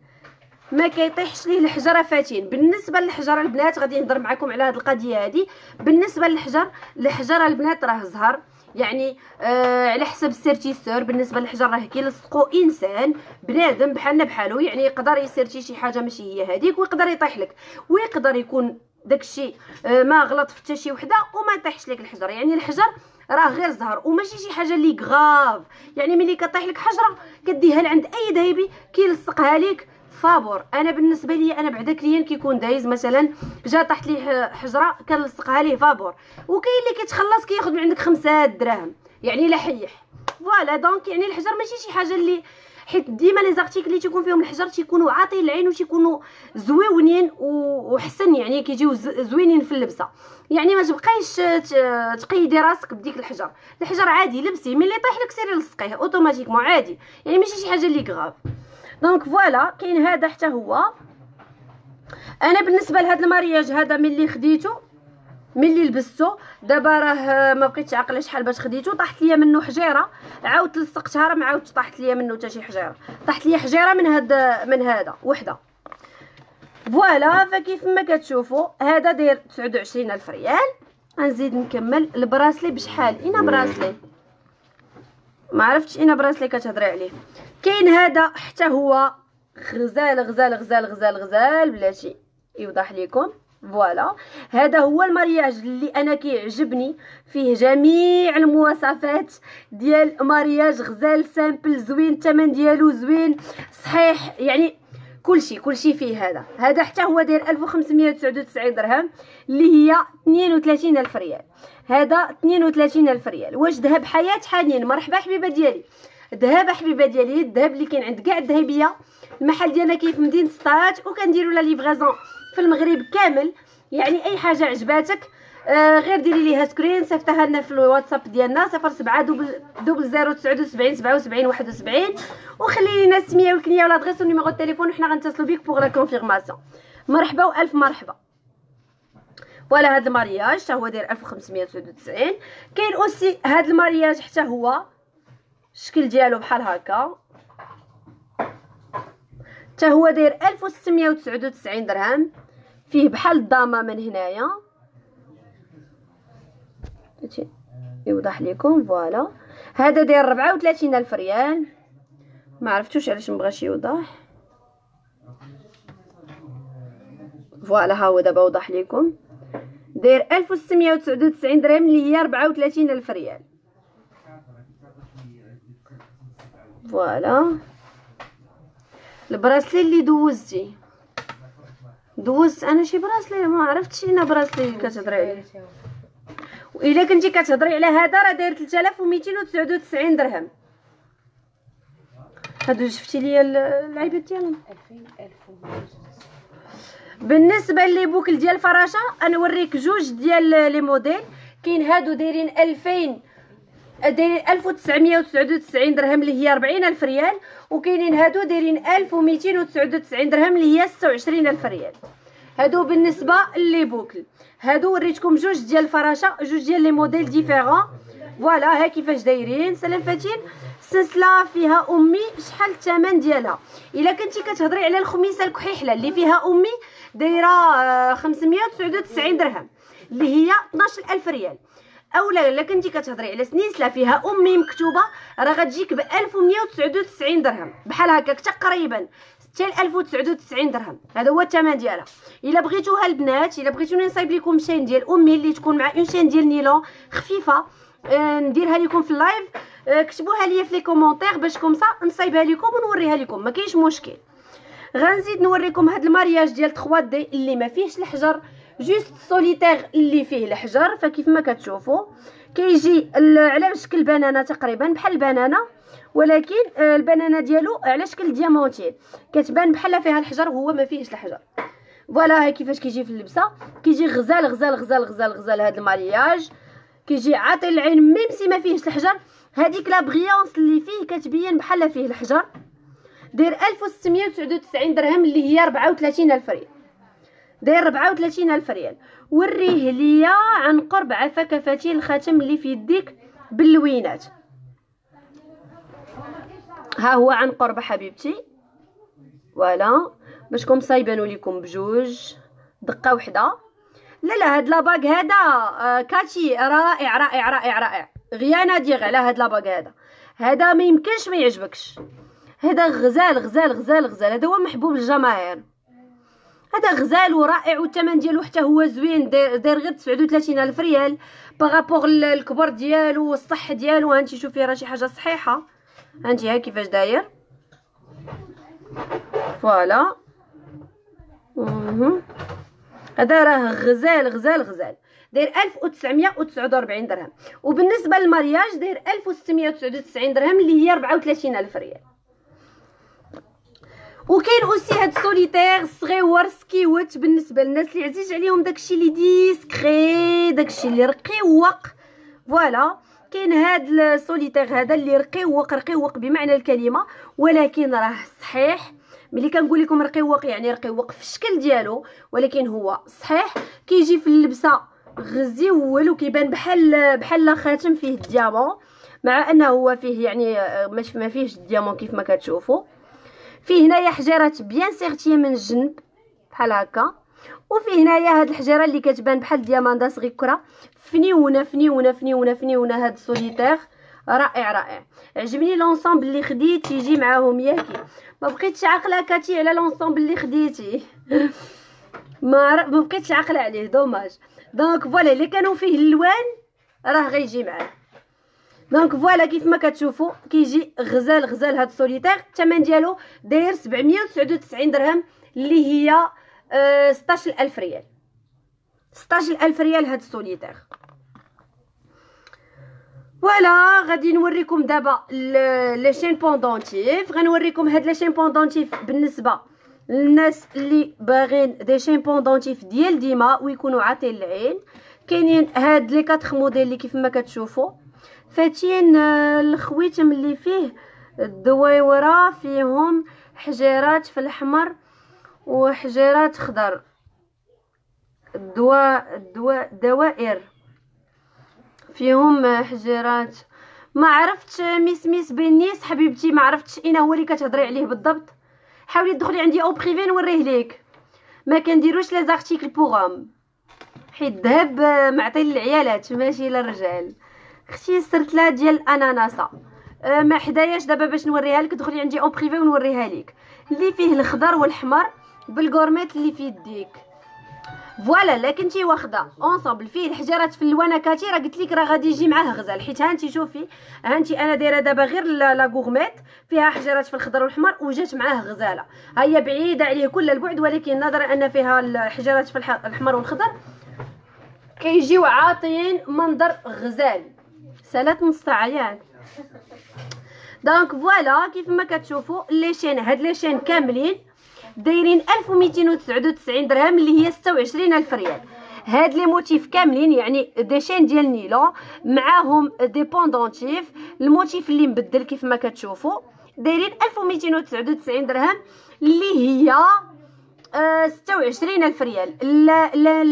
ما كيطيحش ليه الحجر فاتين. بالنسبة للحجر البنات غادي نهضر معكم على هاد القضية هادي. بالنسبة للحجر الحجر البنات راه زهر. يعني آه على حسب السيرتيسور بالنسبة للحجر راه كيلصقو إنسان بنادم بحالنا بحالو يعني يقدر يسيرتي شي حاجة ماشي هي هذيك ويقدر يطيح لك ويقدر يكون داكشي آه ما غلط في حتى شي وحدة وما يطيحش لك الحجر. يعني الحجر راه غير زهر وماشي شي حاجة اللي grave. يعني ملي كطيح لك حجرة كديها لعند أي ذهبي كيلصقها لك فابور. أنا بالنسبة لي أنا بعدا client كيكون دايز مثلا جا طاحت ليه حجرة كنلصقها ليه فابور. وكاين اللي كيتخلص كياخذ من عندك خمسة دراهم. يعني لا حيح. voilà donc يعني الحجر ماشي شي حاجة اللي حيت ديما les articles اللي تيكون فيهم الحجر تيكونوا عاطين العين وتيكونوا زويونين وحسن يعني كيجيو زوينين في اللبسة. يعني ما تبقايش تقيدي راسك بديك الحجر. الحجر عادي لبسي. ملي طيح لك سيري لصقيه automatiquement عادي. يعني ماشي شي حاجة اللي grave donc voilà كاين هذا حتى هو. أنا بالنسبة لهذا ال mariage هذا ملي خديته ملي لبستو دابا راه ما بقيتش عاقلة شحال باش خديته طاحت ليا منه حجيرة. عاودت لصقتها راه ما طاحت ليا منه حتى شي حجيرة. طاحت ليا حجيرة من هذا من هذا وحدة. voilà فكيف ما كتشوفوا هذا داير 29 ألف ريال. غنزيد نكمل. ال bracelet بشحال؟ اين bracelet. ما عرفتش اين bracelet كتهضري عليه. كاين هذا حتى هو غزال غزال غزال غزال غزال بلاتي يوضح لكم voilà. هذا هو ال mariage اللي أنا كيعجبني فيه جميع المواصفات ديال mariage غزال simple زوين الثمن ديالو زوين صحيح يعني كلشي كلشي فيه هذا. هذا حتى هو داير 1599 درهم اللي هي 32 ألف ريال. هذا 32 ألف ريال. واش ذهب حياة حنين؟ مرحبا حبيبة ديالي. ذهب حبيبة ديالي الذهب اللي كاين عند كاع الذهبية. المحل ديالنا كاين في مدينه سطات وكنديروا la livraison في المغرب كامل. يعني أي حاجة عجباتك آه غير ديري ليها screen صيفطها لنا في الواتساب ديالنا 07 double double 079 77 71 وخلي لينا السمية والكنية و l'adresse و numéro التليفون وحنا غنتصلوا بك pour la confirmation مرحبا وألف مرحبا. voilà هاد ال mariage حتى هو داير 1599 كاين aussi هاد ال mariage حتى هو الشكل ديالو بحال هكا. حتى هو داير 1699 درهم. فيه بحال الضامة من هنايا. يوضح لكم voilà. هذا داير 34 ألف ريال. ما عرفتوش علاش مبغاش يوضح. voilà ها هو دابا وضح لكم داير 1699 درهم اللي هي 34 ألف ريال. voilà. ال bracelet اللي دوزتي. دوزت أنا شي bracelet ما عرفتش أنا bracelet اللي كتهضري عليه. وإلا كنتي كتهضري على هذا راه داير 3299 درهم. هادو شفتي ليا العيبات ديالهم؟ 2000 بالنسبة les boucles ديال فراشة نوريك جوج ديال les modèles. كاين هادو دايرين 2000 دايرين 1999 درهم اللي هي 40 ألف ريال وكاينين هادو دايرين 1299 درهم اللي هي 26 ألف ريال. هادو بالنسبة les boucles هادو وريتكم جوج ديال الفراشة جوج ديال les modèles différents. voilà ها كيفاش دايرين؟ سلام فاتين. سلسلة فيها أمي شحال الثمن ديالها. إلا كنتي كتهضري على الخميسة الكحيحلة اللي فيها أمي دايرة 599 درهم اللي هي 12000 ريال. اولا الا كنتي كتهضري على سنيسله فيها أمي مكتوبة راه غتجيك ب 1199 درهم. بحال هكاك تقريبا حتى 1099 درهم. هذا هو الثمن ديالها. إلا بغيتوها البنات إلا بغيتوني نصايب لكم chaîne ديال أمي اللي تكون مع une chaîne ديال نيلون خفيفة. آه نديرها لكم في ال live آه كتبوها لي في les commentaires باش comme ça نصايبها لكم ونوريها لكم. ما كاينش مشكل. غنزيد نوريكم هاد ال mariage ديال 3 D اللي ما فيهش الحجر. juste solitaire اللي فيه الحجر فكيف ما كتشوفوا كيجي على شكل بنانه تقريبا بحال البنانة ولكن آه، البنانة ديالو على شكل diamanté. كتبان بحال فيها الحجر وهو ما فيهش الحجر. voilà هاي كيفاش كيجي في اللبسة؟ كيجي غزال غزال غزال غزال غزال هذا ال mariage كيجي عاطي العين même si ما فيهش الحجر. هذيك la brillance اللي فيه كتبين بحال فيه الحجر. داير 1699 درهم اللي هي 34 ألف ريال. داير 34 ألف ريال. وريه ليا عن قرب عفاك فاتين الخاتم اللي في يديك باللوينات. ها هو عن قرب حبيبتي. voilà. باشكم صايبانو ليكم بجوج. دقة وحدة. لا لا هاد la bague هذا آه كاتي رائع رائع رائع رائع. rien à dire على هاد la bague هذا. هذا ما يمكنش ما يعجبكش. هذا غزال غزال غزال غزال. هذا هو محبوب الجماهير هذا غزال ورائع والثمن ديالو حتى هو زوين داير غير 39 ألف ريال. par rapport الكبر ديالو والصح ديالو هانتي شوفي راه شي حاجة صحيحة. هانتي ها كيفاش داير. voilà. هذا راه غزال غزال غزال. داير 1949 درهم. وبالنسبة لل mariage داير 1699 درهم اللي هي 34 ألف ريال. وكاين aussi هاد السوليتير صغيور so cute بالنسبة للناس اللي عزيز عليهم داكشي اللي discret داكشي اللي رقيوق. voilà كاين هاد السوليتير هذا اللي رقيوق رقيوق بمعنى الكلمة ولكن راه صحيح. ملي كنقول لكم رقيوق يعني رقيوق في الشكل ديالو ولكن هو صحيح. كيجي في اللبسة غزيول وكيبان بحال بحال خاتم فيه ال diamant مع أنه هو فيه يعني ما فيهش ال diamant كيف ما كتشوفوا. فيه هنايا حجيرات bien sertis من الجنب بحال هكا. وفي هنايا هاد الحجيره اللي كتبان بحال دياماندا صغيرة. فنيونة فنيونة فنيونة فنيونة هاد السوليتير رائع رائع. عجبني l'ensemble اللي خديت يجي معاهم ياكي. ما بقيتش عاقلة كاتي على l'ensemble اللي خديتي. [LAUGHS] ما ما بقيتش عاقلة عليه dommage. donc voilà اللي كانوا فيه اللوان راه غيجي معاه. donc voilà كيف ما كتشوفوا كيجي غزال غزال هاد السوليتير الثمن ديالو داير 799 درهم اللي هي أه 16000 ريال 16000 ريال هاد ال solitaire voilà غادي نوريكم دابا les chaînes pendentifs غنوريكم هاد les chaînes pendentifs بالنسبة للناس اللي باغين des chaînes pendentifs ديال ديما ويكونوا عاطين العين كاينين هاد les quatre modèles اللي كيف ما كتشوفوا فاتين الخويتم اللي فيه الدويورة فيهم حجيرات في الاحمر وحجيرات خضر. الدواء الدواء دوائر فيهم حجيرات. ما عرفتش ميس ميس بنيس حبيبتي ما عرفتش اين هو اللي كتهضري عليه بالضبط. حاولي تدخلي عندي en privé نوريه ليك. ما كنديروش les articles pour hommes حيت الذهب معطي للعيالات ماشي للرجال. أختي لها ديال الاناناسة. أه ما حداياش دابا باش نوريها لك دخلي عندي en privé ونوريها لك. اللي فيه الخضر والحمر بال gourmette اللي في يديك voilà لا كنتي واخدة. ensemble فيه الحجرات في الوانه كاتي. راه قلت لك راه غادي يجي معاه غزال. حيت هانتي شوفي هانتي أنا دايرة دابا غير la gourmette فيها حجرات في الخضر والحمر وجات معاه غزالة. هي بعيدة عليه كل البعد ولكن نظرا أن فيها الحجرات في الحمر والخضر كيجيو عاطيين منظر غزال. سالات مستعيان donc voilà كيف ما كتشوفوا les chaînes هاد les chaînes كاملين دايرين 1299 درهم اللي هي 26 ألف ريال. هاد les motifs كاملين يعني des chaînes ديال نيلون معاهم des pendentifs. ال motif اللي مبدل كيف ما كتشوفوا دايرين 1299 درهم اللي هي آه 26 ألف ريال.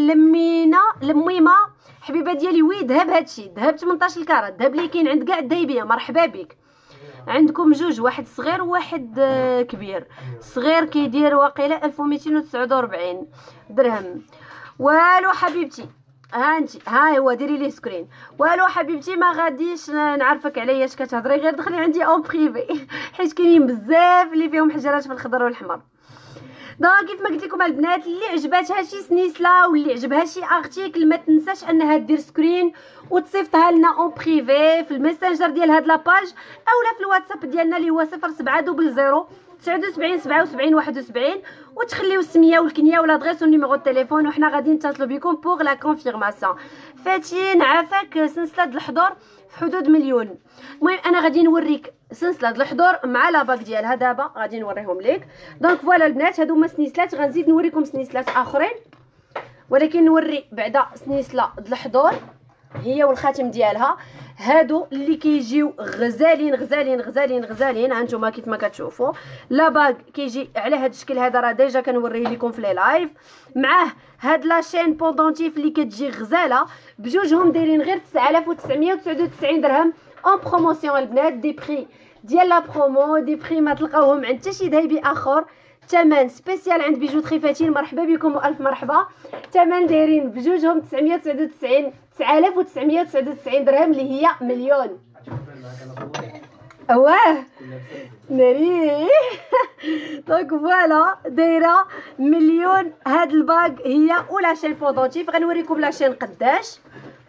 لمينا لميمه حبيبة ديالي oui ذهب هادشي ذهب 18 ال carat ذهب اللي كاين عند كاع الذهايبية مرحبا بك. عندكم جوج واحد صغير وواحد آه، كبير. صغير كيدير واقيلا 1249 درهم. والو حبيبتي ها انت ها هو ديري لي screen. والو حبيبتي ما غاديش نعرفك على اش كتهضري غير دخلي عندي en privé [LAUGHS] حيت كاينين بزاف اللي فيهم حجرات في الخضر والحمر. donc كيف ما قلت لكم البنات اللي عجباتها شي سنيسله واللي عجبها شي article ما تنساش انها دير screen وتصيفطها لنا en privé في ال Messenger ديال هاد la page اولا في الواتساب ديالنا اللي هو 07 double 0 79 77 71 وتخليو السمية والكنية و l'adresse وال numéro التليفون وحنا غادي نتصلوا بكم pour la confirmation فاتين عافاك سلسله الحضور في حدود مليون. المهم أنا غادي نوريك سلسله الحضور مع la bague ديالها دابا غادي نوريهم ليك. donc voilà البنات هادو هما سنيسلات غنزيد نوريكم سنيسلات آخرين. ولكن نوري بعدا سنيسلة الحضور. هي والخاتم ديالها. هادو اللي كيجيو غزالين غزالين غزالين غزالين. هانتوما كيف ما كتشوفوا. la bague كيجي على هاد الشكل هذا راه déjà كنوريه لكم في les lives معاه هاد la chaîne pendentif اللي كتجي غزالة. بجوجهم دايرين غير 9999 درهم en promotion البنات des prix ديال la promo des prix ما تلقاوهم عند حتى شي ذهبي آخر. ثمن spécial عند bijouterie فاتين مرحبا بكم وألف مرحبا. ثمن دايرين بجوجهم 999 9999 درهم اللي هي مليون. اواه ناري donc voilà دايرة مليون. هاد ال bague هي و la chaîne pendentif غنوريكم la chaîne قداش.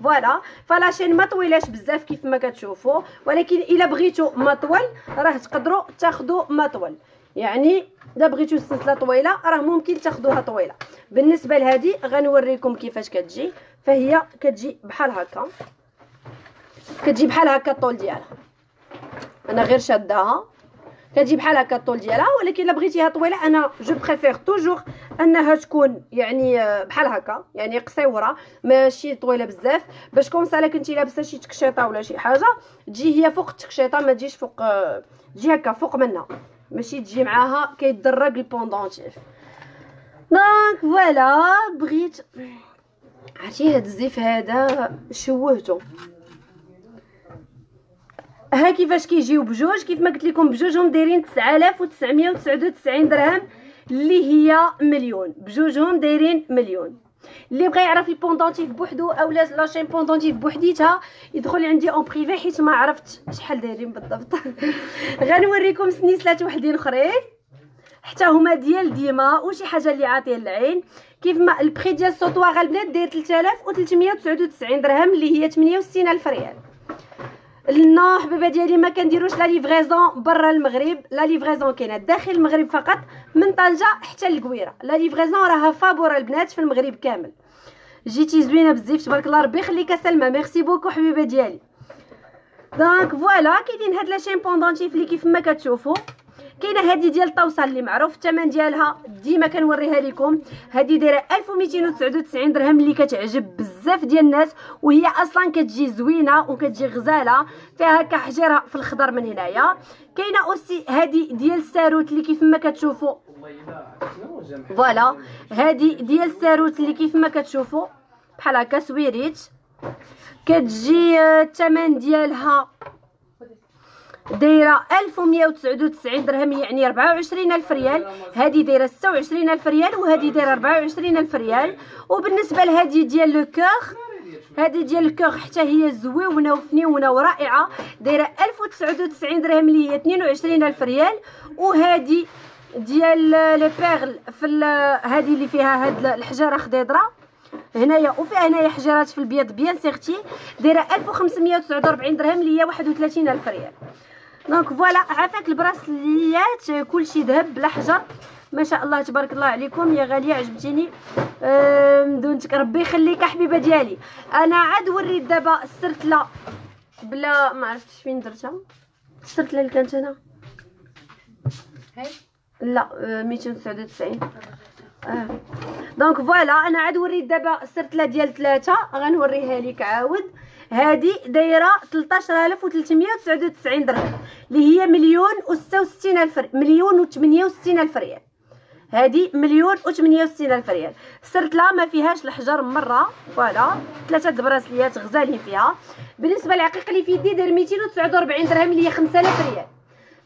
voilà ف la chaîne ما طويلاش بزاف كيف ما كتشوفوا. ولكن إلا بغيتو مطول راه تقدروا تاخذوا مطول. يعني اذا بغيتو السلسلة طويلة راه ممكن تاخذوها طويلة. بالنسبة لهذه غنوريكم كيفاش كتجي. فهي كتجي بحال هكا. كتجي بحال هكا الطول ديالها. أنا غير شاداها. كتجي بحال هكا الطول ديالها ولكن إلا بغيتيها طويلة أنا je préfère toujours أنها تكون يعني آه، بحال هكا يعني قصيورة ماشي طويلة بزاف. باش كون سالا كنتي لابسة شي تكشيطة ولا شي حاجة تجي هي فوق التكشيطة ما تجيش فوق آه، تجي هكا فوق منها. ماشي تجي معاها كيتدرج ال pendentif. donc voilà بغيت عرفتي هاد الزيف هذا شوهته. ها كيفاش كيجيو بجوج؟ كيف ما قلت لكم بجوجهم دايرين 9999 درهم اللي هي مليون. بجوجهم دايرين مليون. اللي بغى يعرف ال pendentif بوحدو اولا la chaîne pendentif بوحديتها يدخل عندي en privé حيت ما عرفت شحال دايرين بالضبط. [LAUGHS] غنوريكم سنيسلات وحدين أخرين. حتى هما ديال ديما وشي حاجة اللي عاطية للعين. كيف ما ال prix ديال ال sautoir البنات داير 3399 درهم اللي هي 68 ألف ريال. ال non حبيبه ديالي ما كنديروش la livraison برا المغرب la livraison كاينة داخل المغرب فقط من طنجة حتى للكويرة. لا ليفريزون راها فابورة البنات في المغرب كامل. جيتي زوينة بزاف تبارك الله ربي يخليك سلمى. merci beaucoup حبيبة ديالي. donc voilà كاينين هاد la chaîne pendentif اللي كيف ما كتشوفوا. كاينة هذه ديال الطوسه اللي معروف الثمن ديالها ديما كنوريها لكم. هذه دايرة 1299 درهم اللي كتعجب بزاف ديال الناس وهي أصلا كتجي زوينة وكتجي غزالة فيها هكا حجيرة في الخضر من هنايا. كاينة aussi هذه ديال الساروت اللي كيف ما كتشوفوا. voilà هذه ديال الساروت اللي كيف ما كتشوفوا بحال هكا سويريت. كتجي الثمن ديالها دايرة 1199 درهم يعني 24000 ريال. هذه دايرة 26000 ريال وهذه دايرة 24000 ريال. وبالنسبة لهذه ديال le cœur هذه ديال ال cœur حتى هي زويونة وفنيونة ورائعة. دايرة 1099 درهم اللي هي 22000 ريال. وهذه ديال les perles في هذه اللي فيها هاد الحجارة خضيضرة. هنايا وفيها هنايا حجرات في البيض bien serti دايرة 1549 درهم اللي هي 31000 ريال. donc voilà عافاك البراسليات كلشي ذهب بلا حجر ما شاء الله تبارك الله عليكم يا غاليه عجبتيني مدونتك ربي يخليك حبيبه ديالي أنا عاد وريت دابا السرتله بلا ما عرفتش فين درتها السرتله اللي كانت هنا لا 299 آه donc voilà أنا عاد وريت دابا السرتله ديال ثلاثة غنوريها لك عاود هذه دايرة 13399 درهم اللي هي مليون و66 ألف مليون و68 ألف ريال. هذه مليون و68 ألف ريال. السرتله ما فيهاش الحجر مرة voilà. ثلاثة براسليات غزالين فيها. بالنسبة للعقيق اللي في يدي داير 249 درهم اللي هي 5000 ريال.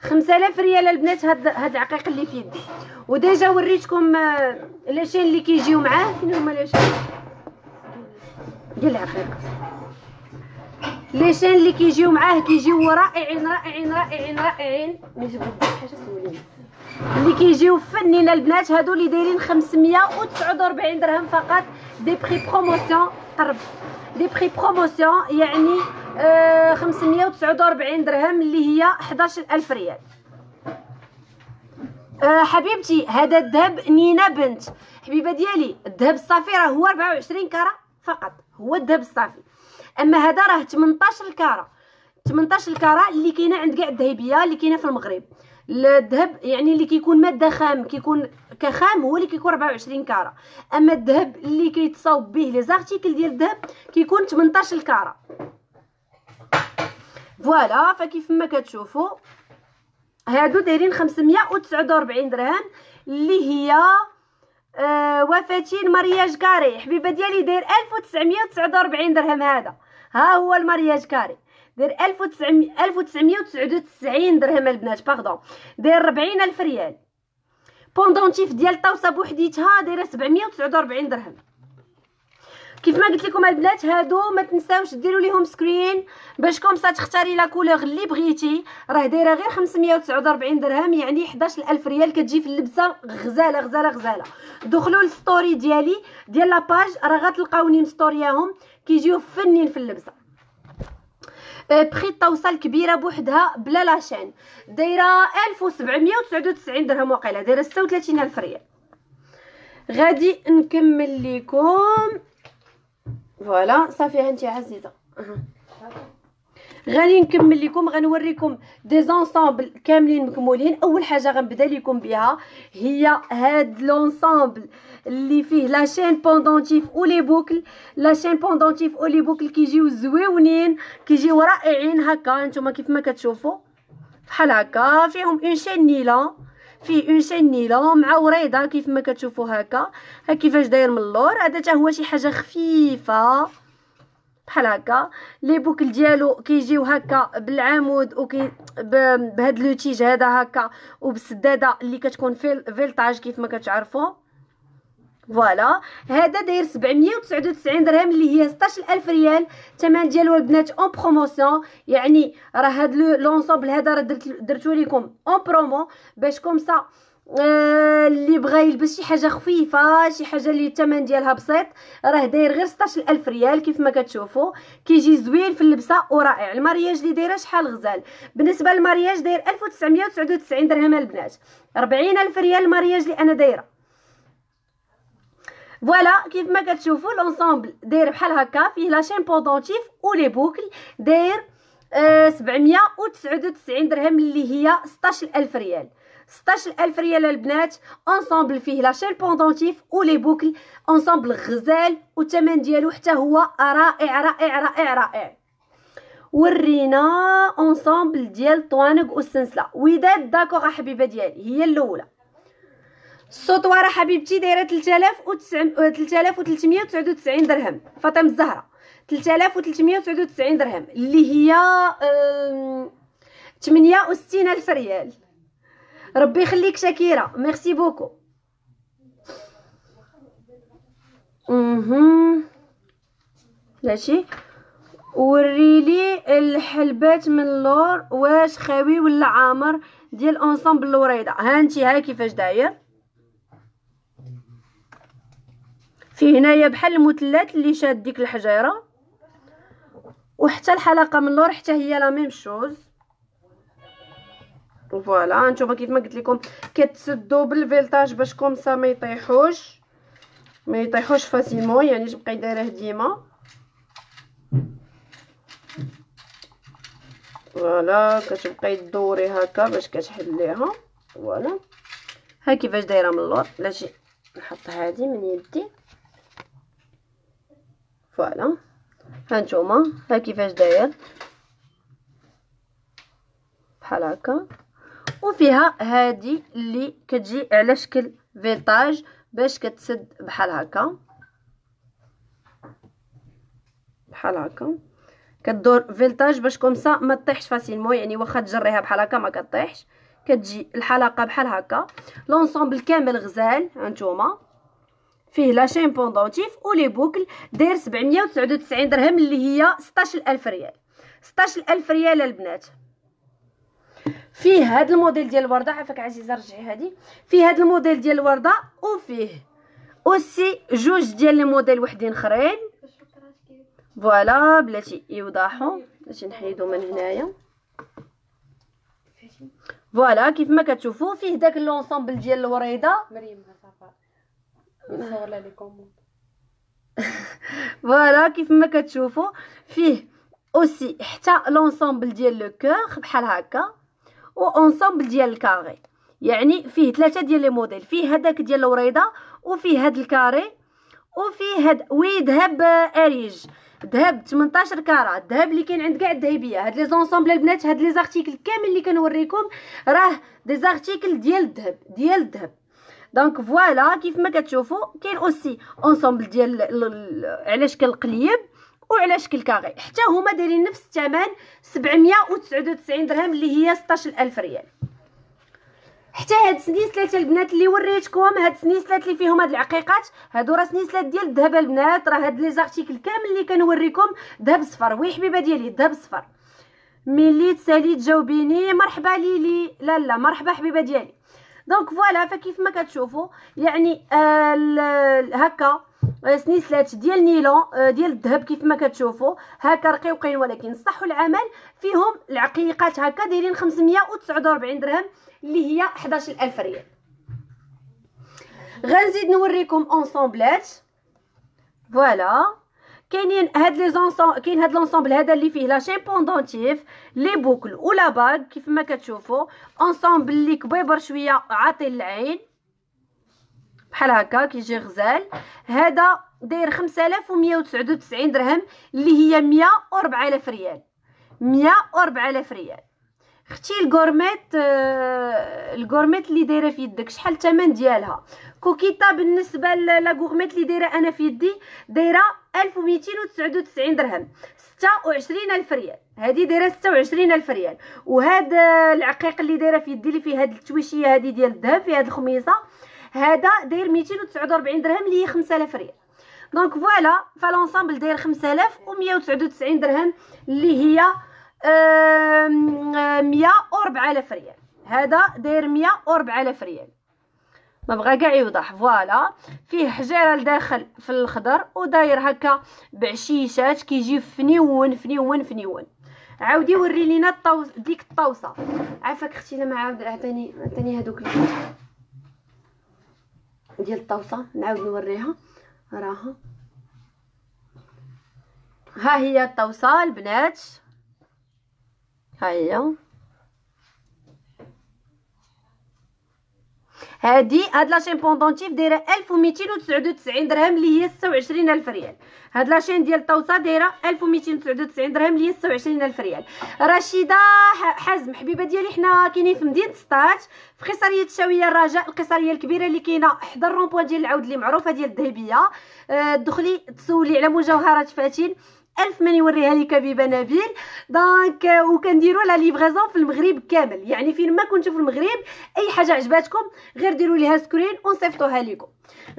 5000 ريال البنات هاد هاد العقيق اللي في يدي. و déjà وريتكم آه، les chaînes اللي كيجيو معاه. فين هما les chaînes ديال العقيق les chaînes اللي كيجيو معاه كيجيو رائعين رائعين رائعين رائعين. اللي كيجيو فنين البنات هادو اللي دايرين 549 درهم فقط. des prix promotion قرب. des prix promotion يعني آه 549 درهم اللي هي 11000 ريال. آه حبيبتي هذا الذهب نينا بنت. حبيبة ديالي الذهب الصافي راه هو 24 كاره فقط. هو الذهب الصافي. أما هذا راه 18 كاره 18 كاره اللي كاينة عند كاع الذهبية اللي كاينة في المغرب. الذهب يعني اللي كيكون مادة خام كيكون كخام هو اللي كيكون 24 كاره أما الذهب اللي كيتصاوب به لي زارتيكل ديال الذهب كيكون 18 كاره voilà فكيف ما كتشوفوا هادو دايرين 549 درهم اللي هي آه وفاتين mariage carré. حبيبة ديالي داير 1949 درهم هذا. ها هو ال mariage carré. داير 1999 درهم البنات pardon داير 40000 ريال. pendentif ديال طوسه بوحديتها دايرة 749 درهم. كيف ما قلت لكم البنات هادو ما تنساوش ديروا ليهم screen باش comme ça تختاري la couleur اللي بغيتي. راه دايرة غير 549 درهم يعني 11000 ريال كتجي في اللبسة غزاله غزاله غزالة. دخلوا لل story ديالي ديال la page راه غتلقاوني مستورياهم. كيجيو فنين في اللبسة. بخي الطوسه الكبيره بوحدها بلا la chaîne. دايرة 1799 درهم واقيلا دايرة 36000 ريال. غادي نكمل لكم. voilà صافي انت عزيزة. غادي نكمل لكم غنوريكم des ensembles كاملين مكمولين. أول حاجة غنبدأ لكم بها هي هاد l'ensemble اللي فيه la chaîne pendentif أو les boucles la chaîne pendentif أو les boucles كيجيو زويونين كيجيو رائعين هكا. نتوما كيف ما كتشوفوا بحال هكا. فيهم une chaîne nylon فيه une chaîne nylon مع وريضه كيف ما كتشوفوا هكا. ها كيفاش داير من اللور؟ هذا حتى هو شي حاجة خفيفة. بحال هكا. les boucles ديالو كيجيو هكا بالعمود وكي بهاد le tige هذا هكا وبالسدادة اللي كتكون filetage كيف ما كتعرفوا. voilà. هذا داير 799 درهم اللي هي 16000 ريال. الثمن ديالو البنات en promotion يعني راه هاد l'ensemble هذا راه درت درتو لكم en promo باش comme ça آه اللي بغى يلبس شي حاجة خفيفة شي حاجة اللي الثمن ديالها بسيط راه داير غير 16000 ريال كيف ما كتشوفوا. كيجي زوين في اللبسة ورائع. ال mariage اللي دايرة شحال غزال؟ بالنسبة لل mariage داير 1999 درهم البنات. 40000 ريال ال mariage اللي أنا دايرة. voilà كيف ما كتشوفوا l'ensemble داير بحال هكا فيه la chaîne pendentif و les boucles داير آه 799 درهم اللي هي 16000 ريال. 16000 ريال البنات. ensemble فيه la chaîne pendentif و les boucles. ensemble غزال والثمن ديالو حتى هو. رائع رائع رائع رائع. ورينا ensemble ديال طوانق والسنسله وداد d'accord حبيبة ديالي. هي الأولى. السطواره حبيبتي دايرة 3399 درهم. فاطمة الزهراء 3399 درهم. اللي هي 68 ألف ريال. ربي يخليك شاكيرة. merci beaucoup. أها ماشي. وريلي الحلبات من اللور. واش خاوي ولا عامر ديال ensemble الوريدة ها انتي ها كيفاش داير؟ في هنايا بحال المثلث اللي شاد ديك الحجيرة. وحتى الحلقة من اللور حتى هي la même chose. voilà. نتوما كيف ما قلت لكم كتسدوا بال filetage باش comme ça ما يطيحوش. ما يطيحوش facilement يعني تبقاي دايره ديما. voilà كتبقاي تدوري هكا باش كتحليها. voilà. ها كيفاش دايرة من اللور. بلاتي نحط هادي من يدي. voilà. هانتوما ها كيفاش داير. بحال هكا. وفيها هادي اللي كتجي على شكل filetage باش كتسد بحال هكا. بحال هكا. كدور filetage باش comme ça ما تطيحش facilement يعني واخا تجريها بحال هكا ما كطيحش. كتجي الحلقة بحال هكا. l'ensemble كامل غزال هانتوما. فيه la chaîne pendentif و les boucles داير 799 درهم اللي هي 16000 ريال. 16000 ريال البنات. فيه هاد الموديل ديال الورده عافاك عزيزة رجعي هادي. فيه هاد الموديل ديال الورده وفيه aussi جوج ديال les modèles وحدين اخرين voilà بلاتي يوضحوا باش نحيدو من هنايا. voilà كيف ما كتشوفوا فيه داك l'ensemble ديال الوريدة. مريم لي [LAUGHS] voilà كيف ما كتشوفوا فيه aussi حتى l'ensemble ديال le cœur بحال هكا. و ensemble ديال ال carré. يعني فيه ثلاثة ديال les modèles. فيه هذاك ديال الوريده وفيه هاد ال carré وفيه هاد oui ذهب أريج. ذهب 18 carats. ذهب اللي كاين عند كاع الذهبيه هاد les ensembles البنات هاد les articles كامل اللي كنوريكم راه des articles ديال الذهب ديال الذهب. donc voilà كيف ما كتشوفوا كاين aussi ensemble ديال على شكل قليب وعلى شكل carré. حتى هما دايرين نفس الثمن 799 درهم اللي هي 16000 ريال. حتى هاد سنيسلات البنات اللي وريتكم هاد سنيسلات اللي فيهم هاد العقيقات هادو راه سنيسلات ديال الذهب البنات. راه هاد les articles كامل اللي كنوريكم ذهب صفر. oui حبيبة ديالي ذهب صفر. ملي تسالي تجاوبيني. مرحبا ليلي. لا لا مرحبا حبيبة ديالي. donc voilà فكيف ما كتشوفوا يعني آه هكا سنيسلات ديال نيلون آه، ديال الذهب كيف ما كتشوفوا. هكا رقيقين ولكن صح العمل فيهم العقيقات هكا دايرين 549 درهم اللي هي 11000 ريال. غنزيد نوريكم ensemble ات voilà كاينين هاد les ensembles كاين هاد l'ensemble هذا اللي فيه la chaîne pendentif les boucles و la bague كيف ما كتشوفوا. ensemble اللي كبيبر شوية عاطي العين بحال هكا كيجي غزال هذا داير 5199 درهم اللي هي 104000 ريال. 104000 ريال. أختي ال gourmette آه ال gourmette اللي دايرة في يدك شحال الثمن ديالها؟ كوكيتا بالنسبة la gourmette اللي دايرة أنا في يدي دايرة 1299 درهم. 26000 ريال. هذه دايرة 26000 ريال. وهذا العقيق اللي دايرة في يدي اللي فيه هاد التويشية هذه ديال الذهب في هاد الخميصة هذا داير 249 درهم اللي هي 5000 ريال. donc voilà ف l'ensemble داير 5199 درهم اللي هي 104000 ريال. هذا داير 104000 ريال. ما بغى كاع يوضح. فوالا فيه حجيره لداخل في الخضر وداير هكا بعشيشات كيجي فنيون فنيون فنيون عاودي وري لينا الطوس ديك الطوسة. عافاك أختي لما عاود عطيني عطيني هذوك ديال الطوسه نعاود نوريها. راها. ها هي الطوسه البنات. ها هي. هادي هاد la chaîne pendentif دايرة 1299 درهم اللي هي 26000 ريال. هاد la chaîne ديال الطوسه دايرة 1299 درهم اللي هي 26000 ريال. رشيدة حزم حبيبة ديالي حنا كاينين في مدينة سطات في قيسارية الشاوية الرجاء القيسارية الكبيرة اللي كاينة حدا ال rond-point ديال العود اللي معروفة ديال الذهبية. أه دخلي تسولي على مجوهرات فاتن ألف من يوريها لي كبيبه نبيل دونك وكنديروا لا ليفريزون في المغرب كامل. يعني فين ما كنتو في المغرب أي حاجة عجباتكم غير ديروا ليها سكرين ونصيفطوها لكم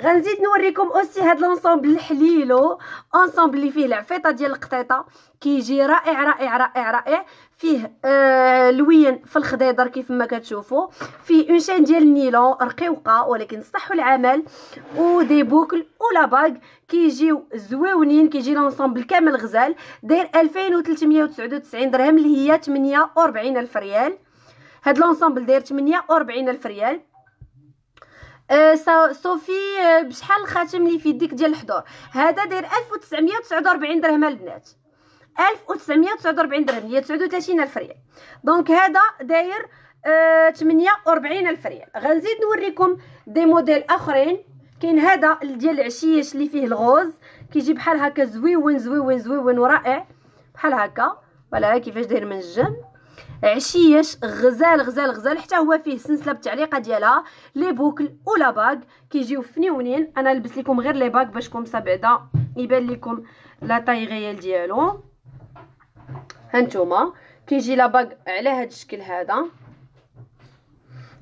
غنزيد نوريكم أوسي هاد لونسومبل الحليلو انسومبل اللي فيه العفيطة ديال القطيطة. كيجي رائع رائع رائع رائع. فيه آه لوين في الخضيضر كيف ما كتشوفوا. فيه اون شين ديال النيلون رقيقة ولكن صحوا العمل. و des boucles و la bague كيجيو زويونين كيجي l'ensemble كامل غزال. داير 2399 درهم اللي هي 48 ألف ريال. هاد l'ensemble داير 48 ألف ريال. أه صوفي أه بشحال الخاتم اللي في يديك ديال الحضور؟ هذا داير 1949 درهم البنات 1949 درهم هي 39 ألف ريال. donc هذا داير أه 48 ألف ريال. غنزيد نوريكم des modèles آخرين. كاين هذا ديال العشيش اللي فيه ال rose. كيجي بحال هكا زويون زويون زويون ورائع. بحال هكا. voilà كيفاش داير من الجنب عشيش غزال غزال غزال. حتى هو فيه سلسلة بالتعليقة ديالها. les boucles و la bague. كيجيو فنيونين. أنا نلبس لكم غير les bagues باش comme ça بعدا يبان لكم la taille réelle ديالو. هانتوما كيجي la bague على هذا الشكل هذا.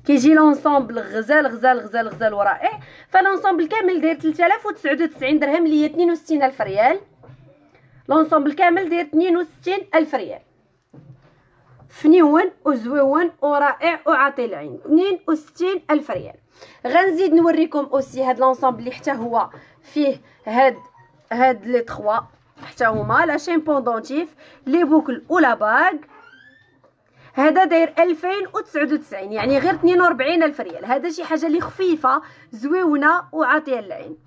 كيجي l'ensemble غزال غزال غزال غزال ورائع. ف l'ensemble كامل داير 3099 درهم اللي هي 62 ألف ريال. l'ensemble كامل داير 62 ألف ريال. فنيون وزويون ورائع وعاطي العين 62 ألف ريال. غنزيد نوريكم aussi هاد l'ensemble اللي حتى هو فيه هاد هاد les trois. حتى هما la chaîne pendentif les boucles و la bague هذا داير 2099 يعني غير 42 الف ريال هذا شي حاجة اللي خفيفه زويونه وعاطيه العين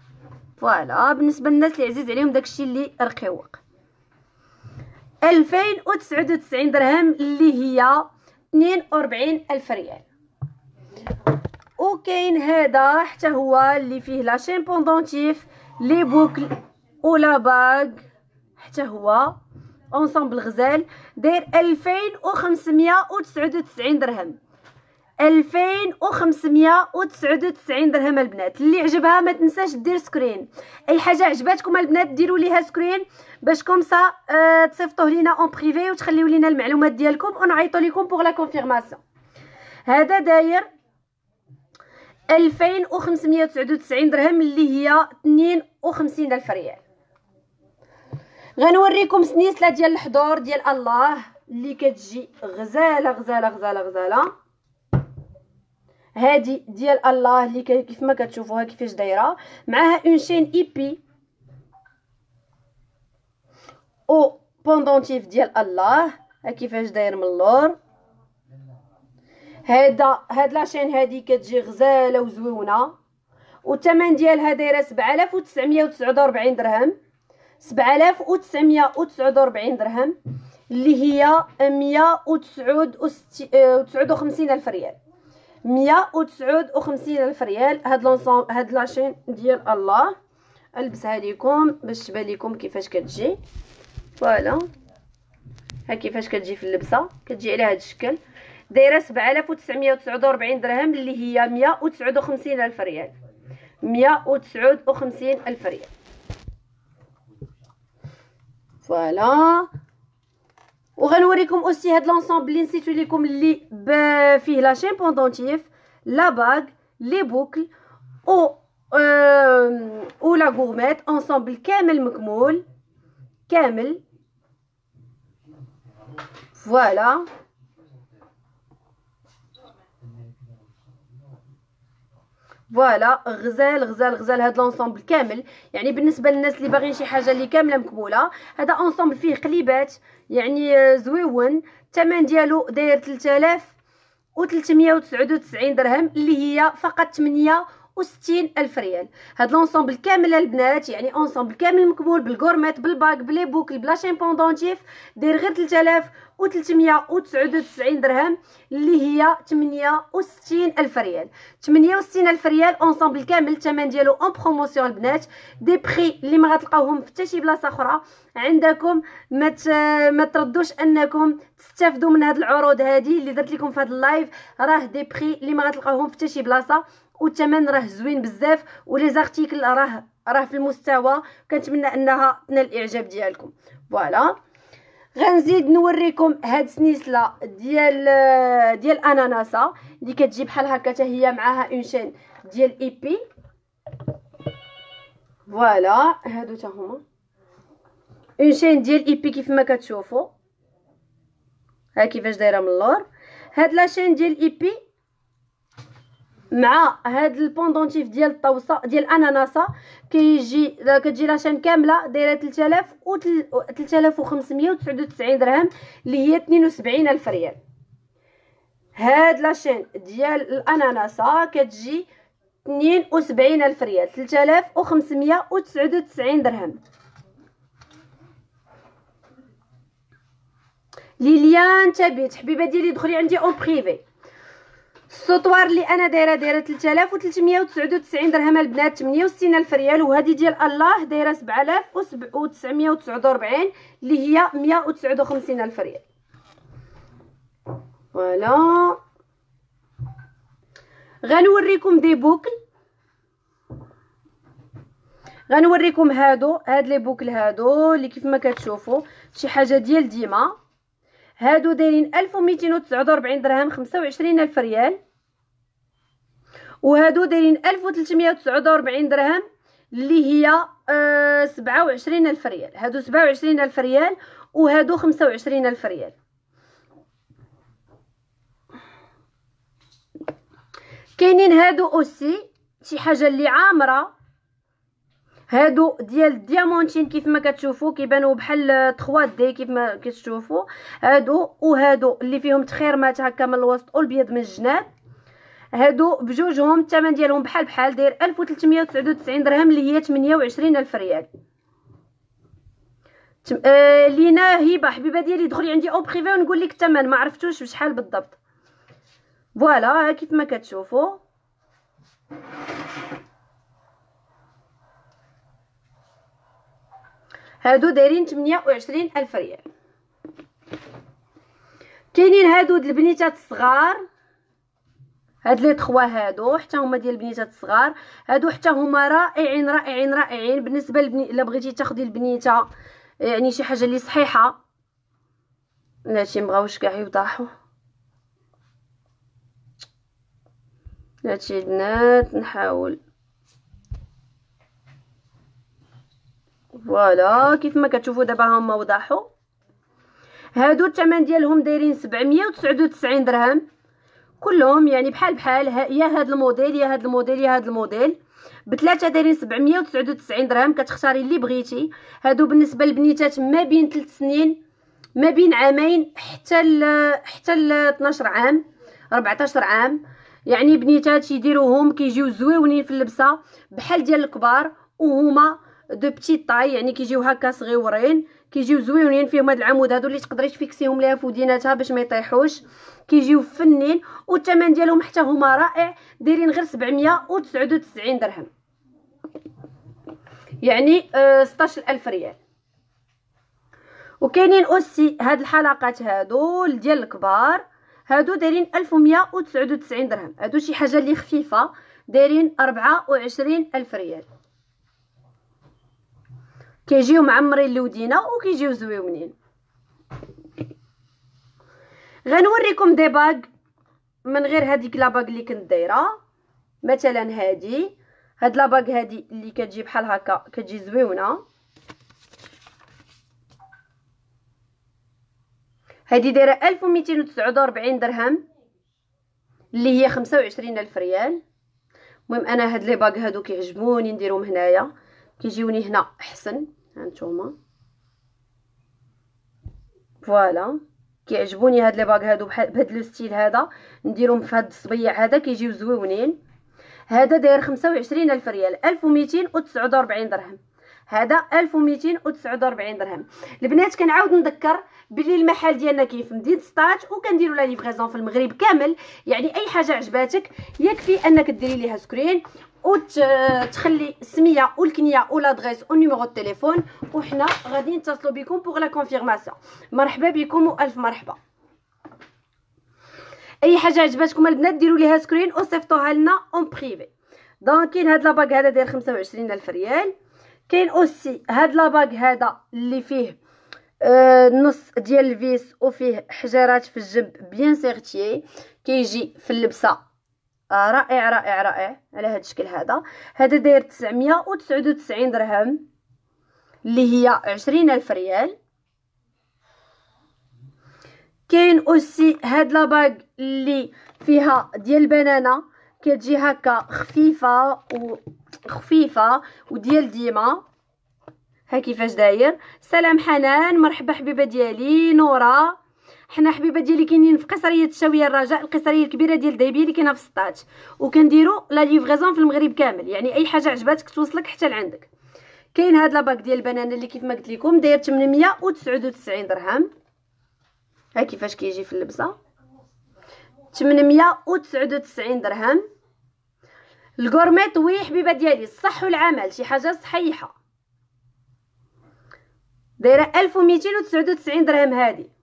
voilà بالنسبة للناس اللي عزيز عليهم داكشي اللي رقيق 2099 درهم اللي هي 42 الف ريال وكاين هذا حتى هو اللي فيه la chaîne pendentif les boucles و la bague حتى هو. ensemble غزال داير 2599 درهم. 2599 درهم البنات. اللي عجبها ما تنساش دير screen. أي حاجة عجباتكم البنات ديروا ليها screen باش comme ça أه تصيفطوه لينا en privé وتخليو لينا المعلومات ديالكم ونعيطوا لكم pour la confirmation هذا داير 2599 درهم اللي هي 52 ألف ريال. غنوريكم سنيسلة ديال الحضور ديال الله اللي كتجي غزالة غزالة غزالة غزالة. هادي ديال الله اللي كيف ما كتشوفوها كيفاش دايرة. معاها une chaîne épi أو pendentif ديال الله. ها كيفاش داير من اللور. هذا هاد la chaîne هادي كتجي غزالة وزويونه والثمن ديالها دايرة 7949 درهم. 7949 درهم اللي هي 159 ألف ريال. 159 ألف ريال هاد l'ensemble هاد la chaîne ديال الله. ألبسها لكم باش تبان لكم كيفاش كتجي. Voilà. ها كيفاش كتجي في اللبسة. كتجي على هاد الشكل. دايرة 7949 درهم اللي هي 159 ألف ريال. 159 ألف ريال. voilà وغنوريكم aussi هاد l'ensemble اللي نسيتو ليكم اللي فيه la chaîne pendentif la bague les boucles أو أه أو la gourmette ensemble كامل مكمول كامل voilà voilà غزال غزال غزال هاد l'ensemble كامل. يعني بالنسبة للناس اللي باغيين شي حاجة اللي كاملة مكموله هذا ensemble فيه قليبات يعني زويون. الثمن ديالو داير 3399 درهم اللي هي فقط 8 وستين ألف ريال. هاد l'ensemble كامل البنات يعني ensemble كامل مكمول بالغورميت بالباك بلي بوكل بلا شامبون دونتيف داير غير 3399 درهم اللي هي 68 ألف ريال. 68 ألف ريال ensemble كامل الثمن ديالو en promotion البنات. des prix اللي ما غتلقاوهم في حتى شي بلاصة أخرى. عندكم ما ما تردوش أنكم تستافدوا من هاد العروض هذه اللي درت لكم في هاد ال live. راه des prix اللي ما غتلقاوهم في حتى شي بلاصة. والثمن راه زوين بزاف و les articles راه راه في المستوى كنتمنى أنها تنال الإعجاب ديالكم. Voilà. غنزيد نوريكم هاد سنيسلة ديال ديال أناناسة اللي كتجي بحال هكا حتى هي معاها une chaîne ديال épi. Voilà. هادو تا هما. une ديال épi كيف ما كتشوفوا ها كيفاش دايرة من اللور. هاد la chaîne ديال épi مع هاد ال pendentif ديال الطوسة ديال الأناناسة. كيجي كتجي la chaîne كاملة دايرة 3000 و 3599 درهم اللي هي 72 ألف ريال. هاد la chaîne ديال الأناناسة كتجي 72 ألف ريال 3599 درهم. ليليان تابيت حبيبة ديالي دخلي عندي en privé. ال sautoir اللي أنا دايره دايرة 3399 درهم البنات 68 ألف ريال. وهذه ديال الله دايرة 7949 اللي هي 159 ألف ريال. Voilà. غنوريكم des boucles. غنوريكم هادو هاد les boucles هادو اللي كيف ما كتشوفوا شي حاجة ديال ديما. هادو دايرين 1249 درهم 25 ألف ريال. وهادو دايرين 1349 درهم اللي هي آه 27 ألف ريال. هادو 27 ألف ريال وهادو 25 ألف ريال. كاينين هادو أوسي شي حاجة اللي عامرة. هادو ديال الديامونتين كيف ما كتشوفوا كيبانوا بحال 3D كيف ما كتشوفوا. هادو وهادو اللي فيهم تخيرمات هكا من الوسط والبيض من الجناب. هادو بجوجهم الثمن ديالهم بحال بحال داير 1399 درهم اللي هي 28 ألف ريال. تم... آه لينا هبة حبيبة ديالي دخلي عندي en privé ونقول لك الثمن ما عرفتوش بشحال بالضبط. voilà كيف ما كتشوفوا. هادو دايرين 28 ألف ريال. كاينين هادو د البنيتات الصغار. هاد لي تخوا هادو حتى هما ديال البنيتات الصغار. هادو حتى هما رائعين رائعين رائعين. بالنسبة لبني إلا بغيتي تاخدي البنيتة يعني شي حاجة اللي صحيحة. هادشي مبغاوش كاع يوضحوا هادشي البنات نحاول. voilà كيف ما كتشوفوا دابا هما وضحوا هادو الثمن ديالهم دايرين 799 درهم. كلهم يعني بحال بحال يا هاد الموديل يا هاد الموديل يا هاد الموديل. بثلاثه دايرين 799 درهم كتختاري اللي بغيتي. هادو بالنسبة للبنيتات ما بين 3 سنين ما بين عامين حتى ل حتى ل 12 عام 14 عام. يعني بنيتات يديروهم كيجيو زويونين في اللبسة بحال ديال الكبار وهما de petite taille يعني كيجيو هكا صغيورين كيجيو زويونين فيهم هاد العمود هادو اللي تقدري تفيكسيهم ليها فوديناتها باش ما يطيحوش. كيجيو فنين والثمن ديالهم حتى هما رائع دايرين غير 799 درهم. يعني آه 16000 ريال. وكاينين aussi هاد الحلقات هادو ديال الكبار هادو دايرين 1199 درهم. هادو شي حاجة اللي خفيفة دايرين 24 ألف ريال. كيجيو معمرين الودينه وكيجيو زويونين غنوريكم دي باغ من غير هذيك لا باغ اللي كنت دايرة. مثلا هادي. هاد لا باغ هادي اللي كتجي بحال هكا كتجي زويونة. هادي دايرة 1249 درهم اللي هي 25 ألف ريال. المهم أنا هاد les bagues هادو كيعجبوني نديرهم هنايا. كيجيوني هنا أحسن. هانتوما. voilà. كيعجبوني هاد les bagues هادو بهاد le style هذا نديرهم في هاد الصبيع هذا كيجيو زويونين. هذا داير 25 ألف ريال. 1249 درهم. هذا 1249 درهم. البنات كنعاود نذكر بلي المحل ديالنا كاين في مدينه سطات وكنديروا la livraison في المغرب كامل. يعني أي حاجة عجباتك يكفي أنك ديري ليها screen وتخلي السميه والكنيه وال adresse وال numéro التليفون وحنا غادي نتصلوا بكم pour la confirmation مرحبا بكم والف مرحبا اي حاجة عجبتكم البنات ديروا ليها screen وصيفطوها لنا en privé donc كاين هاد la bague هذا داير خمسة وعشرين الف ريال كاين aussi هاد la bague هذا اللي فيه نص ديال الفيس وفيه حجرات في الجنب bien serti كيجي في اللبسه آه رائع رائع رائع. على هاد الشكل هذا. هذا داير تسعمية وتسعود وتسعين درهم اللي هي عشرين ألف ريال. كاين aussi هاد la bague اللي فيها ديال البنانه كتجي هكا خفيفة وخفيفه وديال ديما. ها كيفاش داير؟ سلام حنان مرحبا حبيبة ديالي نورا حنا حبيبة ديالي كاينين في قيصرية الشاوية الرجاء القيصرية الكبيرة ديال دايبيه اللي كاينة في سطات وكنديروا la livraison في المغرب كامل يعني أي حاجة عجباتك توصلك حتى لعندك. كاين هاد la bague ديال البنانة اللي كيف ما قلت لكم داير 899 درهم. ها كيفاش كيجي في اللبسة؟ 899 درهم. الكورمي طوي حبيبة ديالي الصح والعمل شي حاجة صحيحة. دايرة 1299 درهم هذه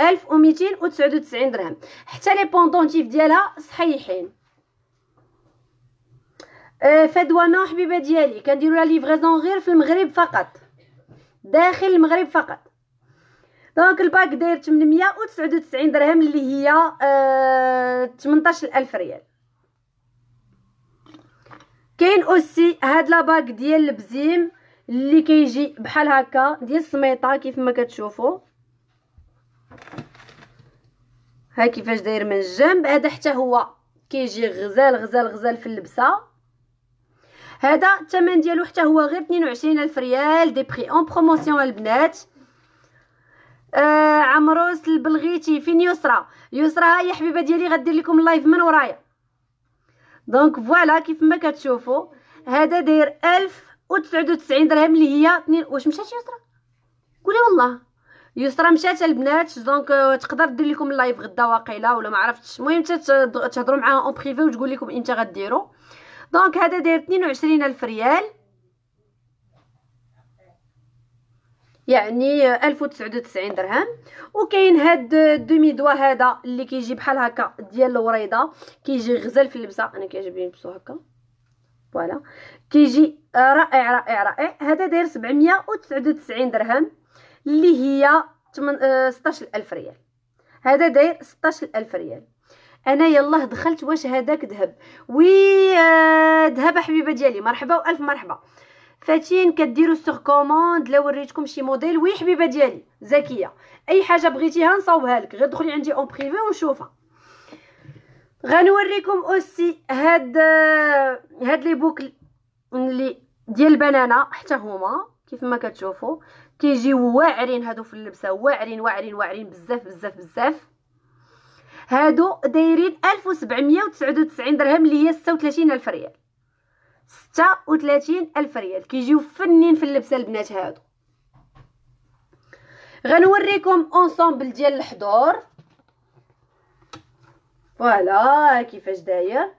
1299 درهم. حتى لي بوندونتيف ديالها صحيحين. أه فدوانو حبيبة ديالي كنديروا لا ليفريزون غير في المغرب فقط. داخل المغرب فقط. donc la bague داير 899 درهم اللي هي أه 18000 ريال. كاين aussi هاد la bague ديال البزيم اللي كيجي بحال هكا ديال السميطة كيف ما كتشوفوا ها كيفاش داير من الجنب؟ هذا حتى هو كيجي غزال غزال غزال في اللبسة. هذا الثمن ديالو حتى هو غير 22 ألف ريال des prix en promotion البنات. آه عمروس البلغيتي فين يسرى؟ يسرى هي حبيبة ديالي غدير لكم ال live من ورايا. donc voilà كيف ما كتشوفوا هذا داير 1099 درهم اللي هي واش مشات يسرى؟ قولي والله. يسرى مشات البنات donc تقدر دير لكم ال live غدا واقيلا ولا ما عرفتش. المهم تهضروا معاها en privé وتقول لكم إمتى غديروا donc هذا داير 22 ألف ريال. يعني 1099 درهم. وكاين هاد demi-doigt هذا اللي كيجي بحال هكا ديال الوريضة. كيجي غزال في اللبسة. أنا كيعجبني نلبسو هكا. voilà. كيجي رائع رائع رائع. هذا داير 799 درهم. اللي هي 16000 ريال. هذا داير 16000 ريال. أنا يلاه دخلت واش هذاك ذهب؟ oui آه، ذهب حبيبة ديالي. مرحبا وألف مرحبا. فاتين كديروا sur commande لا وريتكم شي modèle. oui حبيبة ديالي زكيه أي حاجة بغيتيها نصاوبها لك. غير دخلي عندي en privé ونشوفها. غنوريكم aussi هاد هاد les boucles اللي ديال البنانه حتى هما كيف ما كتشوفوا. كيجيو واعرين هادو في اللبسة واعرين واعرين واعرين بزاف بزاف بزاف. هادو دايرين 1799 درهم اللي هي 36 ألف ريال. 36 ألف ريال. كيجيو فنين في اللبسة البنات هادو. غنوريكم ensemble ديال الحضور. voilà كيفاش داير؟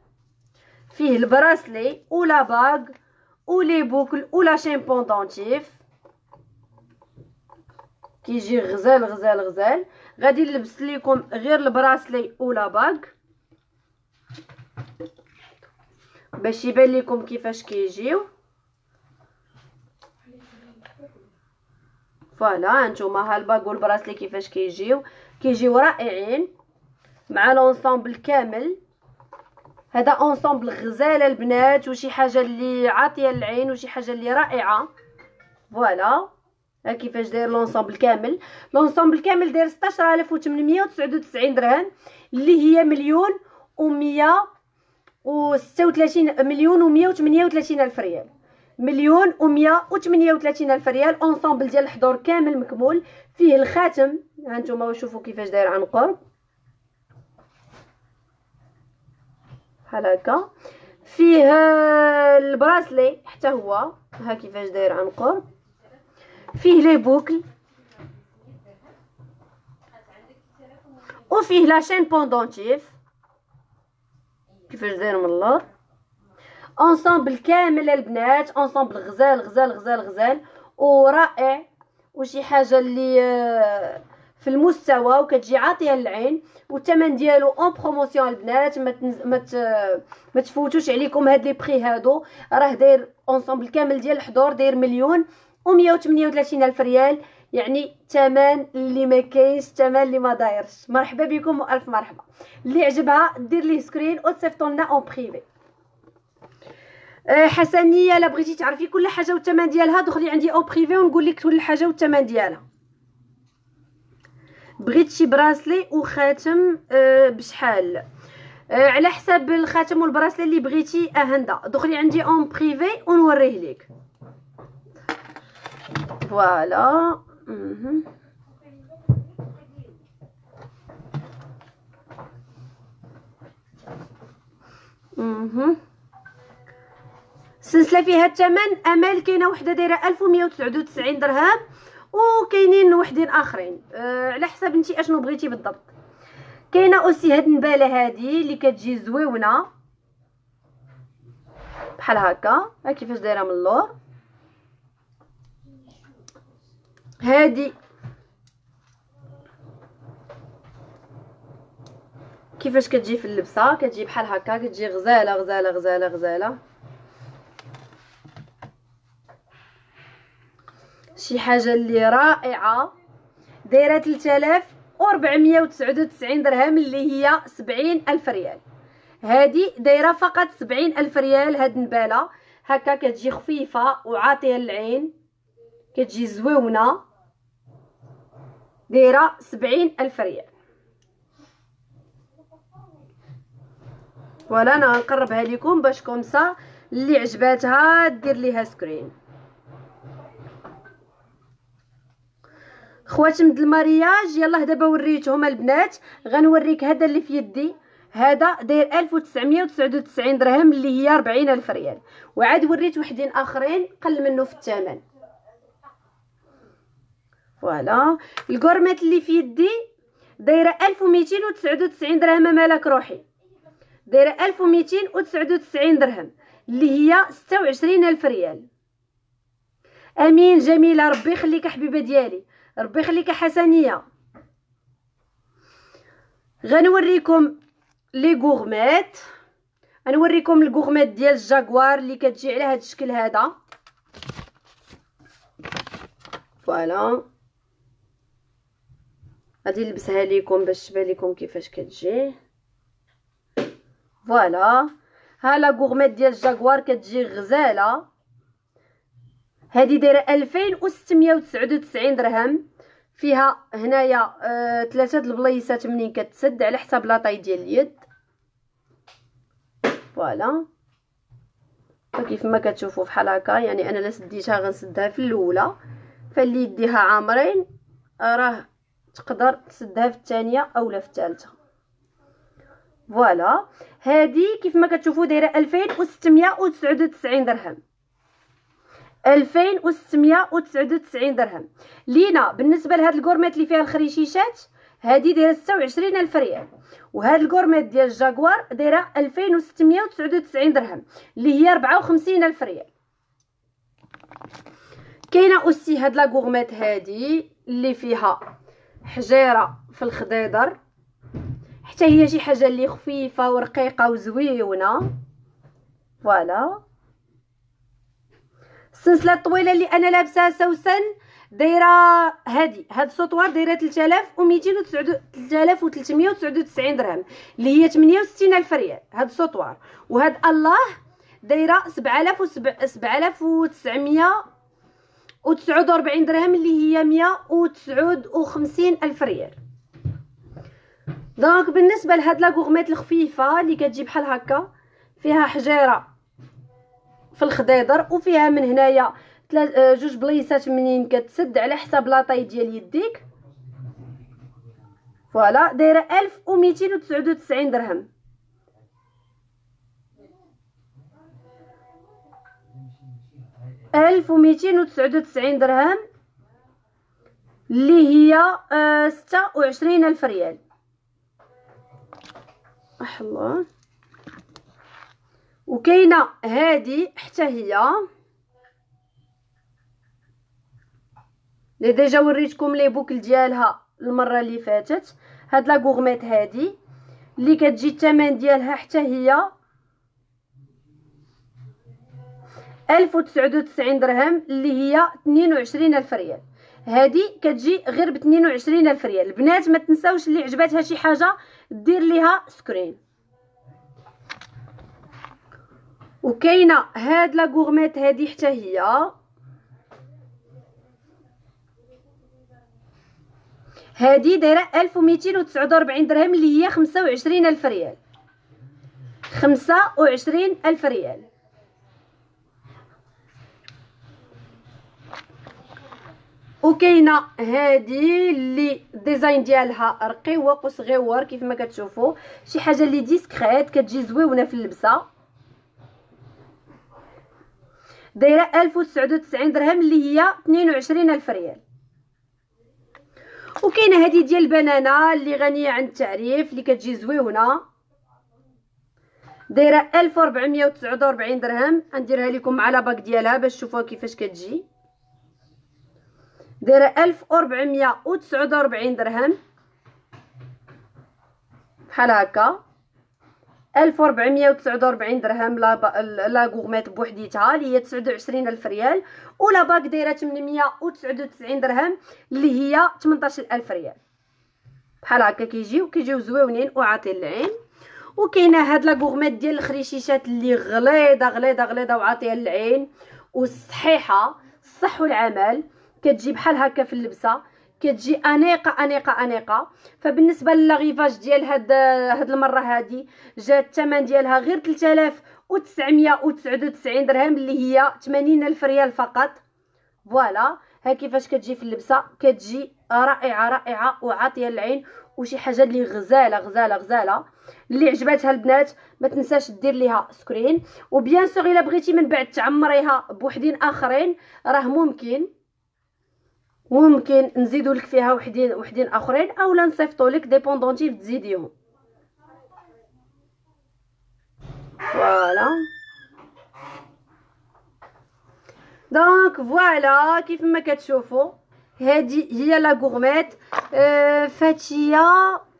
فيه البراسلي ولا باغ ولي بوكل ولا شين بوندونتيف كيجي غزال غزال غزال. غادي نلبس لكم غير ال bracelet و la bague باش يبان لكم كيفاش كيجيو. voilà نتوما ها ال bague وال bracelet كيفاش كيجيو. كيجيو رائعين. مع l'ensemble كامل. هذا ensemble غزال البنات وشي حاجة اللي عاطية للعين وشي حاجة اللي رائعة. voilà. ها كيفاش داير l'ensemble كامل. l'ensemble كامل داير 16899 درهم اللي هي مليون و100 و36 مليون و138 ألف ريال. مليون و138 ألف ريال ensemble ديال الحضور كامل مكمول. فيه الخاتم. هانتوما شوفوا كيفاش داير عن قرب بحال هكا. فيه ال bracelet حتى هو. ها كيفاش داير عن قرب فيه les boucles؟ وفيه la chaîne pendentif كيفاش داير من اللور ensemble كامل البنات. ensemble غزال غزال غزال غزال. ورائع. وشي حاجة اللي في المستوى وكتجي عاطية للعين. والثمن ديالو en promotion البنات. ما تنز... ما, تفوتوش عليكم هاد les prix هادو. راه داير ensemble كامل ديال الحضور داير مليون. و138 ألف ريال يعني ثمن اللي ما كاينش ثمن اللي ما دايرش. مرحبا بكم وألف مرحبا. اللي عجبها دير ليه screen وتصيفطوا لنا en privé أه حسنيه الا بغيتي تعرفي كل حاجة والثمن ديالها دخلي عندي en privé ونقول لك كل حاجة والثمن ديالها. بغيت شي bracelet وخاتم أه بشحال؟ أه على حساب الخاتم وال bracelet اللي بغيتي اهندا دخلي عندي en privé ونوريه لك. voilà السلسله فيها الثمن أمال كاينة وحدة دايرة 1199 درهم وكاينين وحدين آخرين. أه على حسب انت أشنو بغيتي بالضبط. كاينة aussi هاد النبالة هادي اللي كتجي زويونه بحال هكا. ها كيفاش دايرة من اللور. هادي. كيفاش كتجي في اللبسة؟ كتجي بحال هكا كتجي غزالة غزالة غزالة غزالة. شي حاجة اللي رائعة. دايرة 3499 درهم اللي هي 70 ألف ريال. هادي دايرة فقط 70 ألف ريال هاد النبالة. هكا كتجي خفيفة وعاطية للعين كتجي زويونه دايرة 70 ألف ريال. ولا أنا غنقربها لكم باش كومسا اللي عجباتها دير ليها screen. خواتم د ال mariage يلاه دابا وريتهم البنات غنوريك هذا اللي في يدي. هذا داير 1999 درهم اللي هي 40 ألف ريال. وعاد وريت وحدين آخرين قل منه في الثمن. voilà. ال gourmette اللي في يدي دايرة 1299 درهم مالك روحي. دايرة 1299 درهم اللي هي 26 ألف ريال. أمين جميلة ربي يخليك حبيبة ديالي ربي يخليك حسنية. غنوريكم les gourmettes. غنوريكم ال gourmette ديال الجاكوار اللي كتجي على هذا الشكل هذا. voilà. غادي نلبسها لكم باش تبان لكم كيفاش كتجي. voilà. ها la gourmette ديال الجاكوار كتجي غزالة. هذه دايرة 2699 درهم. فيها هنايا آه ثلاثة البليصات منين كتسد على حساب la taille ديال اليد. voilà. كيف ما كتشوفوا فحال هكا يعني أنا لا سديتها غنسدها في الأولى. فاللي يديها عامرين راه تقدر تسدها في الثانية أولا في الثالثه voilà. هذه كيف ما كتشوفوا دايرة 2699 درهم. 2699 درهم. لينا بالنسبة لهاد ال gourmette اللي فيها الخريشيشات هذه دايرة 26 ألف ريال. وهاد ال gourmette ديال الجاكوار دايرة 2699 درهم اللي هي 54 ألف ريال. كاينة aussi هاد لا هادي اللي فيها حجيرة في الخضيضر. حتى هي شي حاجة اللي خفيفة ورقيقة وزويونة. voilà. السلسلة الطويلة اللي أنا لابساها سوسن دايرة هادي. هاد ال sautoir دايرة 3299 3399 درهم. اللي هي 68 ألف ريال هاد ال sautoir. وهاد الله دايرة 7949 درهم اللي هي 159 ألف ريال. donc بالنسبة لهاد la gourmette الخفيفة اللي كتجي بحال هكا فيها حجيره في الخضيضر وفيها من هنايا آه، جوج بليصات منين كتسد على حساب la taille ديال يديك. فوالا دايرة 1299 درهم. ألف وميتين وتسعود وتسعين درهم اللي هي آه ستة وعشرين ألف ريال. الله. وكاينة هادي حتى هي. اللي déjà وريتكم les boucles ديالها المرة اللي فاتت. هاد la gourmette هادي اللي كتجي الثمن ديالها حتى هي. ألف وتسعود وتسعين درهم اللي هي اثنين وعشرين ألف ريال. هادي كتجي غير وعشرين ألف ريال. البنات ما تنساوش اللي عجباتها شي حاجة دير ليها screen. وكاينة هاد la gourmette هادي حتى هي. هادي دايرة 1249 درهم اللي هي 25 ألف ريال. 25 ألف ريال. وكاينة هادي اللي design ديالها رقيوق وصغيور كيف ما كتشوفوا. شي حاجة اللي discrète كتجي زويونة في اللبسة. دايرة 1099 درهم اللي هي 22 ألف ريال. وكاينة هذه ديال البنانة اللي غنية عن التعريف اللي كتجي زويونة. دايرة 1449 درهم. غنديرها لكم على باك ديالها باش تشوفوها كيفاش كتجي. دايره 1449 درهم. بحال هكا. 1449 درهم لا لا غورميت بوحديتها اللي هي 29 ألف ريال و la bague دايرة 899 درهم اللي هي 18 ألف ريال. بحال هكا كيجيو كيجيو زويونين وعاطين العين. وكاينة هاد la gourmette ديال الخريشيشات اللي غليظة غليظة غليظة وعاطية العين. وصحيحه الصح والعمل كتجي بحال هكا في اللبسة كتجي أنيقة أنيقة أنيقة. فبالنسبة ل l'arrivage ديال هاد هاد المرة هادي جات الثمن ديالها غير 3999 درهم اللي هي 80 الف ريال فقط. voilà ها كيفاش كتجي في اللبسة؟ كتجي رائعة رائعة وعاطية العين وشي حاجة اللي غزالة غزالة غزالة. اللي عجباتها البنات ما تنساش دير ليها screen. و bien sûr إلا بغيتي من بعد تعمريها بوحدين آخرين راه ممكن. ممكن نزيدو لك فيها وحدين وحدين آخرين اولا نصيفطو لك des pendentifs تزيديهم voilà donc voilà كيف ما كتشوفوا هذه هي la gourmette آه فاتيه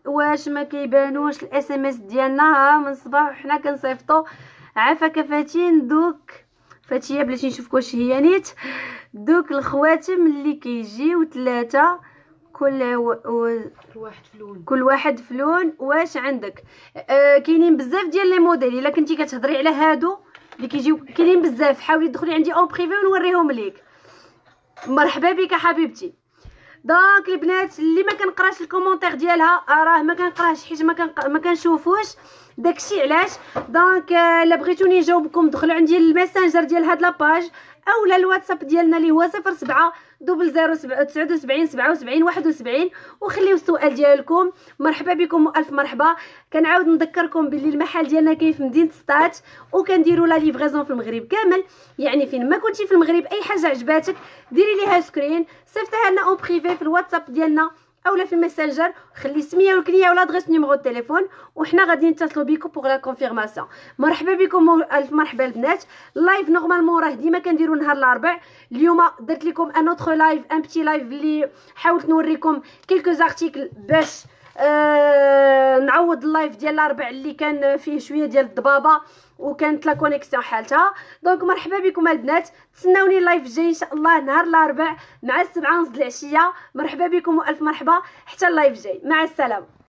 واش ما كيبانوش ال SMS ديالنا من الصباح وحنا كنصيفطوا عافاك فاتين دوك. فاتيه بلاتي نشوفك واش هي نيت. دوك الخواتم اللي كيجيو ثلاثة كل و... و... واحد فلون كل واحد فلون واش عندك؟ آه كاينين بزاف ديال les modèles. إلا كنتي كتهضري على هادو اللي كيجيو كاينين بزاف. حاولي تدخلي عندي en privé ونوريهم ليك. مرحبا بك حبيبتي. donc البنات اللي ما كنقراش ال commentaire ديالها راه ما كنقراش حيت. ما كنشوفوش. داكشي علاش؟ donc الا بغيتوني نجاوبكم دخلوا عندي الماسنجر ديال هاد la page أولا الواتساب ديالنا اللي هو 07 double zéro تسعود وسبعين سبعة وسبعين واحد وسبعين. وخليو السؤال ديالكم. مرحبا بكم وألف مرحبا. كنعاود نذكركم باللي المحل ديالنا كاين في مدينة سطات وكنديروا la livraison في المغرب كامل. يعني فين ما كنتي في المغرب أي حاجة عجباتك ديري ليها سكرين. صيفطيها لنا en privé في الواتساب ديالنا. اولا في الميسنجر خلي السميه والكنيه adresse numéro التليفون وحنا غادي نتصلوا بكم pour la confirmation مرحبا بكم ألف مرحبا البنات. live normalement راه ديما كنديروا نهار الأربع. اليوم درت لكم un autre live un petit live اللي حاولت نوريكم quelques articles باش آه نعوض ال live ديال الأربع اللي كان فيه شوية ديال الضبابة وكانت la connexion حالتها. donc مرحبا بكم البنات. تسناوني ال live الجاي إن شاء الله نهار الأربع مع السبعة ونص العشية. مرحبا بكم وألف مرحبا. حتى ال live الجاي. مع السلامة.